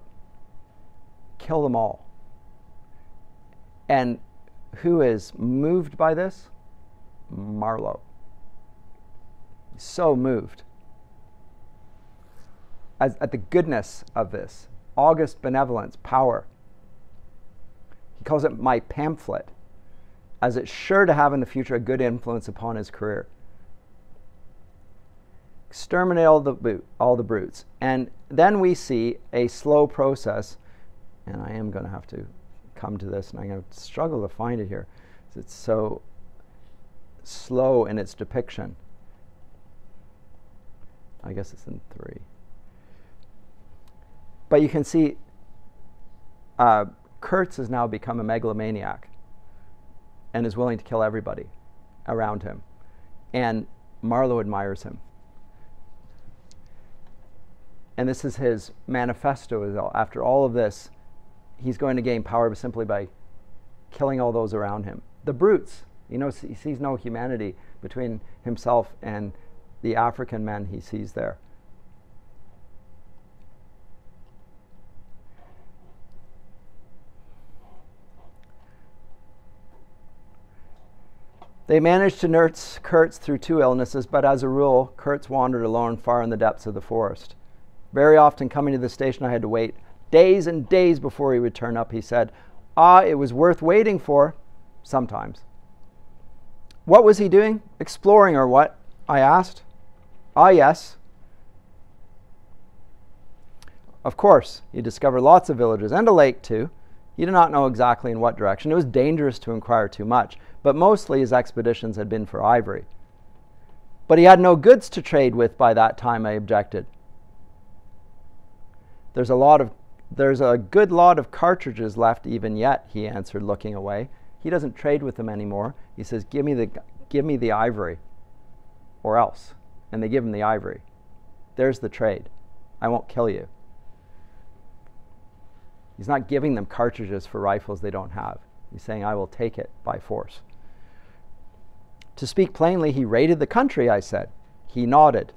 Kill them all. And who is moved by this? Marlow. So moved As, at the goodness of this, august benevolence, power. He calls it my pamphlet, as it's sure to have in the future a good influence upon his career. Exterminate all the, all the brutes. And then we see a slow process, and I am going to have to come to this, and I'm going to struggle to find it here. It's so slow in its depiction. I guess it's in three. But you can see uh, Kurtz has now become a megalomaniac and is willing to kill everybody around him. And Marlow admires him. And this is his manifesto after all of this he's going to gain power simply by killing all those around him. The brutes, you know, he sees no humanity between himself and the African men he sees there. They managed to nurse Kurtz through two illnesses, but as a rule, Kurtz wandered alone far in the depths of the forest. Very often, coming to the station, I had to wait days and days before he would turn up, he said, Ah, it was worth waiting for, sometimes. What was he doing? Exploring or what? I asked. Ah, yes. Of course, he discovered lots of villages and a lake too. He did not know exactly in what direction. It was dangerous to inquire too much, but mostly his expeditions had been for ivory. But he had no goods to trade with by that time, I objected. There's a lot of there's a good lot of cartridges left even yet, he answered, looking away. He doesn't trade with them anymore. He says, Give me the, give me the ivory, or else. And they give him the ivory. There's the trade. I won't kill you. He's not giving them cartridges for rifles they don't have. He's saying, I will take it by force. To speak plainly, he raided the country, I said. He nodded.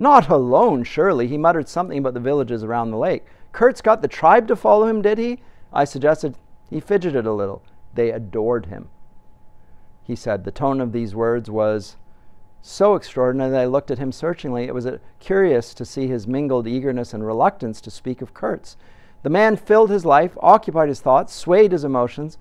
Not alone, surely. He muttered something about the villages around the lake. Kurtz got the tribe to follow him, did he? I suggested. He fidgeted a little. They adored him. He said. The tone of these words was so extraordinary that I looked at him searchingly. It was curious to see his mingled eagerness and reluctance to speak of Kurtz. The man filled his life, occupied his thoughts, swayed his emotions.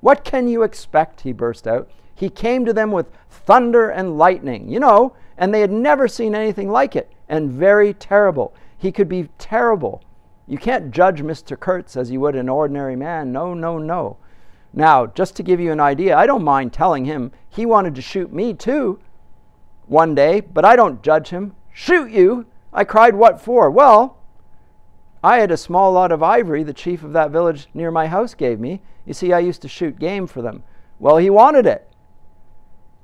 What can you expect? He burst out. He came to them with thunder and lightning, you know, and they had never seen anything like it, and very terrible. He could be terrible. You can't judge Mr. Kurtz as you would an ordinary man. No, no, no. Now, just to give you an idea, I don't mind telling him he wanted to shoot me too one day, but I don't judge him. Shoot you? I cried, What for? Well, I had a small lot of ivory the chief of that village near my house gave me. You see, I used to shoot game for them. Well, he wanted it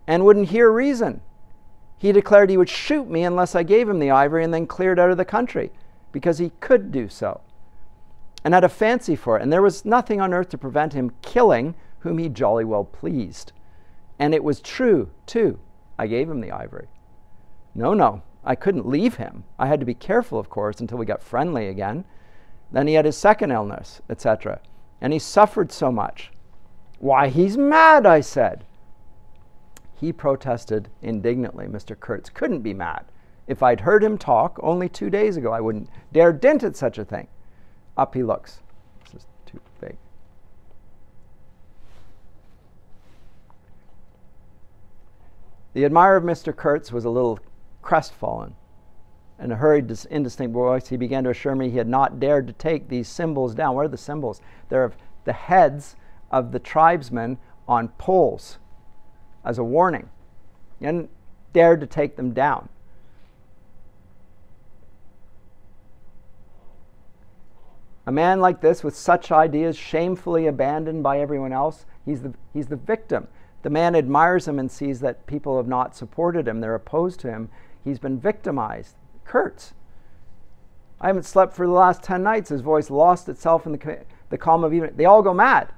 and wouldn't hear reason. He declared he would shoot me unless I gave him the ivory and then cleared out of the country because he could do so and had a fancy for it. And there was nothing on earth to prevent him killing whom he jolly well pleased. And it was true, too. I gave him the ivory. No, no, I couldn't leave him. I had to be careful, of course, until we got friendly again. Then he had his second illness, etc. And he suffered so much. Why, he's mad, I said. He protested indignantly. Mr. Kurtz couldn't be mad. If I'd heard him talk only two days ago, I wouldn't dare dent at such a thing. Up he looks. This is too big. The admirer of Mr. Kurtz was a little crestfallen. In a hurried, indistinct voice, he began to assure me he had not dared to take these symbols down. What are the symbols? They're the heads of the tribesmen on poles as a warning. He hadn't dared to take them down. A man like this, with such ideas, shamefully abandoned by everyone else, he's the, he's the victim. The man admires him and sees that people have not supported him, they're opposed to him. He's been victimized. Kurtz. I haven't slept for the last 10 nights. His voice lost itself in the, the calm of evening. They all go mad.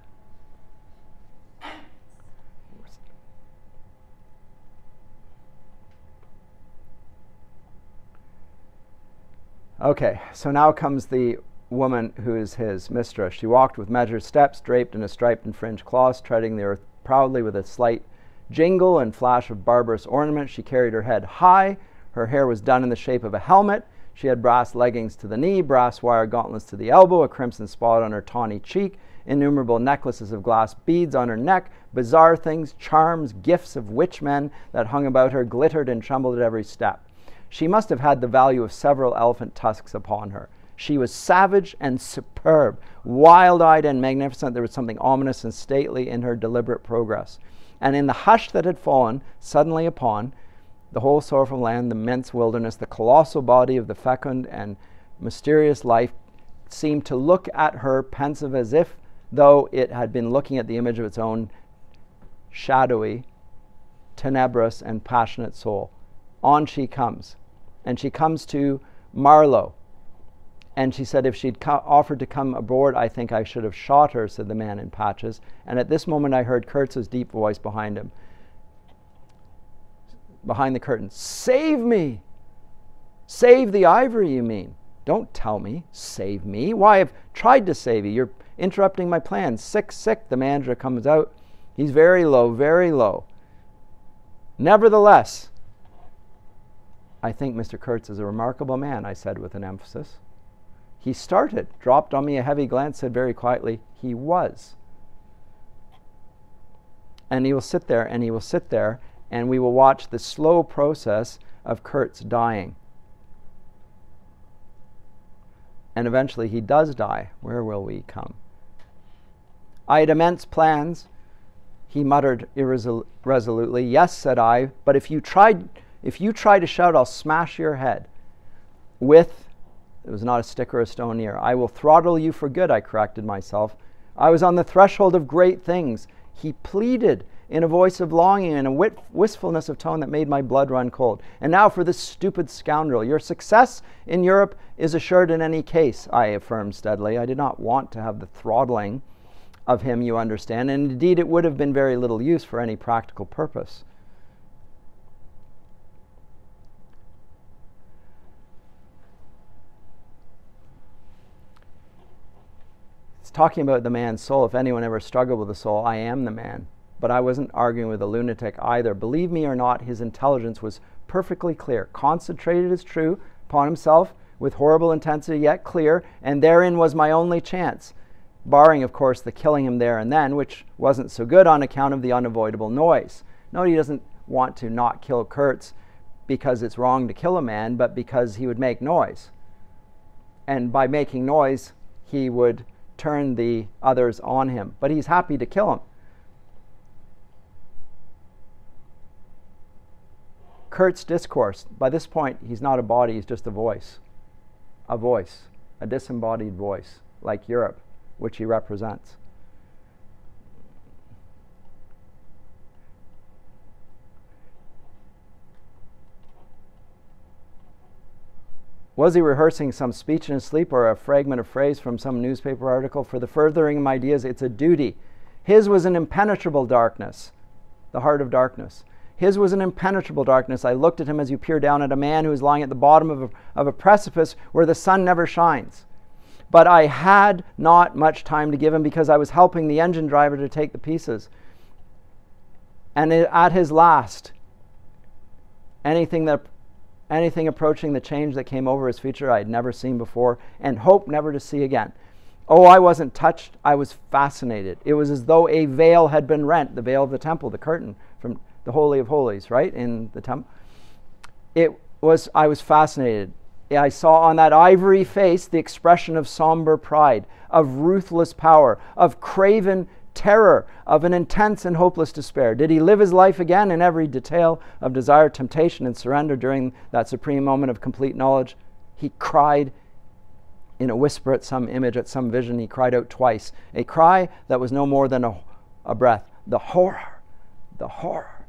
Okay, so now comes the woman who is his mistress. She walked with measured steps, draped in a striped and fringed cloth, treading the earth proudly with a slight jingle and flash of barbarous ornament. She carried her head high. Her hair was done in the shape of a helmet. She had brass leggings to the knee, brass wire gauntlets to the elbow, a crimson spot on her tawny cheek, innumerable necklaces of glass beads on her neck, bizarre things, charms, gifts of witch men that hung about her, glittered and trembled at every step. She must have had the value of several elephant tusks upon her. She was savage and superb, wild eyed and magnificent. There was something ominous and stately in her deliberate progress. And in the hush that had fallen suddenly upon the whole sorrowful land, the immense wilderness, the colossal body of the fecund and mysterious life seemed to look at her pensive as if though it had been looking at the image of its own shadowy, tenebrous, and passionate soul. On she comes. And she comes to Marlow, and she said if she'd co- offered to come aboard, I think I should have shot her, said the man in patches. And at this moment, I heard Kurtz's deep voice behind him, behind the curtain Save me! Save the ivory, you mean? Don't tell me. Save me. Why, I've tried to save you. You're interrupting my plans. Sick, sick. The manager comes out. He's very low, very low. Nevertheless, I think Mr. Kurtz is a remarkable man, I said with an emphasis. He started, dropped on me a heavy glance, said very quietly, He was. And he will sit there and he will sit there, and we will watch the slow process of Kurtz dying. And eventually he does die. Where will we come? I had immense plans. He muttered irresolutely. Yes, said I, but if you tried if you try to shout, I'll smash your head with it was not a stick or a stone near. I will throttle you for good, I corrected myself. I was on the threshold of great things. He pleaded in a voice of longing and a wit- wistfulness of tone that made my blood run cold. And now for this stupid scoundrel. Your success in Europe is assured in any case, I affirmed steadily. I did not want to have the throttling of him, you understand, and indeed it would have been very little use for any practical purpose. Talking about the man's soul. If anyone ever struggled with the soul, I am the man. But I wasn't arguing with a lunatic either. Believe me or not, his intelligence was perfectly clear. Concentrated as true upon himself with horrible intensity, yet clear, and therein was my only chance barring, of course, the killing him there and then, which wasn't so good on account of the unavoidable noise. No, he doesn't want to not kill Kurtz because it's wrong to kill a man, but because he would make noise. And by making noise, he would turn the others on him. But he's happy to kill him. Kurtz's discourse, by this point, he's not a body, he's just a voice. A voice, a disembodied voice, like Europe which he represents. Was he rehearsing some speech in his sleep or a fragment of phrase from some newspaper article? For the furthering of ideas, it's a duty. His was an impenetrable darkness, the heart of darkness. His was an impenetrable darkness. I looked at him as you peer down at a man who is lying at the bottom of a, of a precipice where the sun never shines but I had not much time to give him because I was helping the engine driver to take the pieces. And at his last, anything that anything approaching the change that came over his feature I had never seen before and hope never to see again. Oh, I wasn't touched. I was fascinated. It was as though a veil had been rent, the veil of the temple, the curtain from the Holy of Holies, right? In the temple. It was I was fascinated. I saw on that ivory face the expression of somber pride, of ruthless power, of craven terror, of an intense and hopeless despair. Did he live his life again in every detail of desire, temptation, and surrender during that supreme moment of complete knowledge? He cried in a whisper at some image, at some vision. He cried out twice, a cry that was no more than a, a breath. The horror, the horror.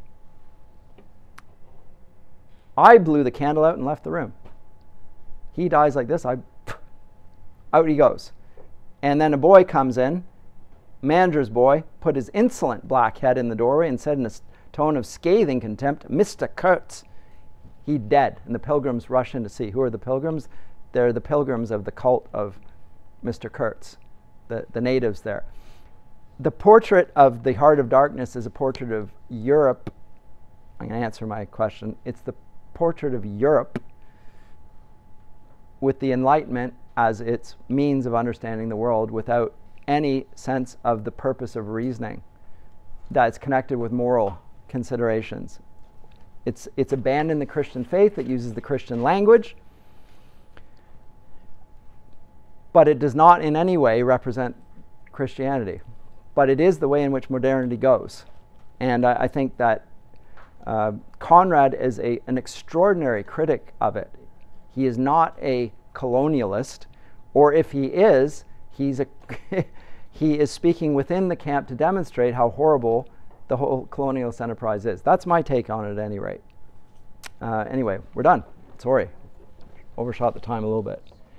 I blew the candle out and left the room. He dies like this. I out he goes. And then a boy comes in, manager's boy, put his insolent black head in the doorway and said in a tone of scathing contempt, Mr. Kurtz, he dead. And the pilgrims rush in to see. Who are the pilgrims? They're the pilgrims of the cult of Mr. Kurtz, the, the natives there. The portrait of the Heart of Darkness is a portrait of Europe. I'm going to answer my question. It's the portrait of Europe with the Enlightenment as its means of understanding the world without any sense of the purpose of reasoning that's connected with moral considerations. It's, it's abandoned the Christian faith, it uses the Christian language, but it does not in any way represent Christianity. But it is the way in which modernity goes. And I, I think that uh, Conrad is a, an extraordinary critic of it. He is not a colonialist, or if he is, he's a he is speaking within the camp to demonstrate how horrible the whole colonialist enterprise is. That's my take on it at any rate. Uh, anyway, we're done. Sorry, overshot the time a little bit.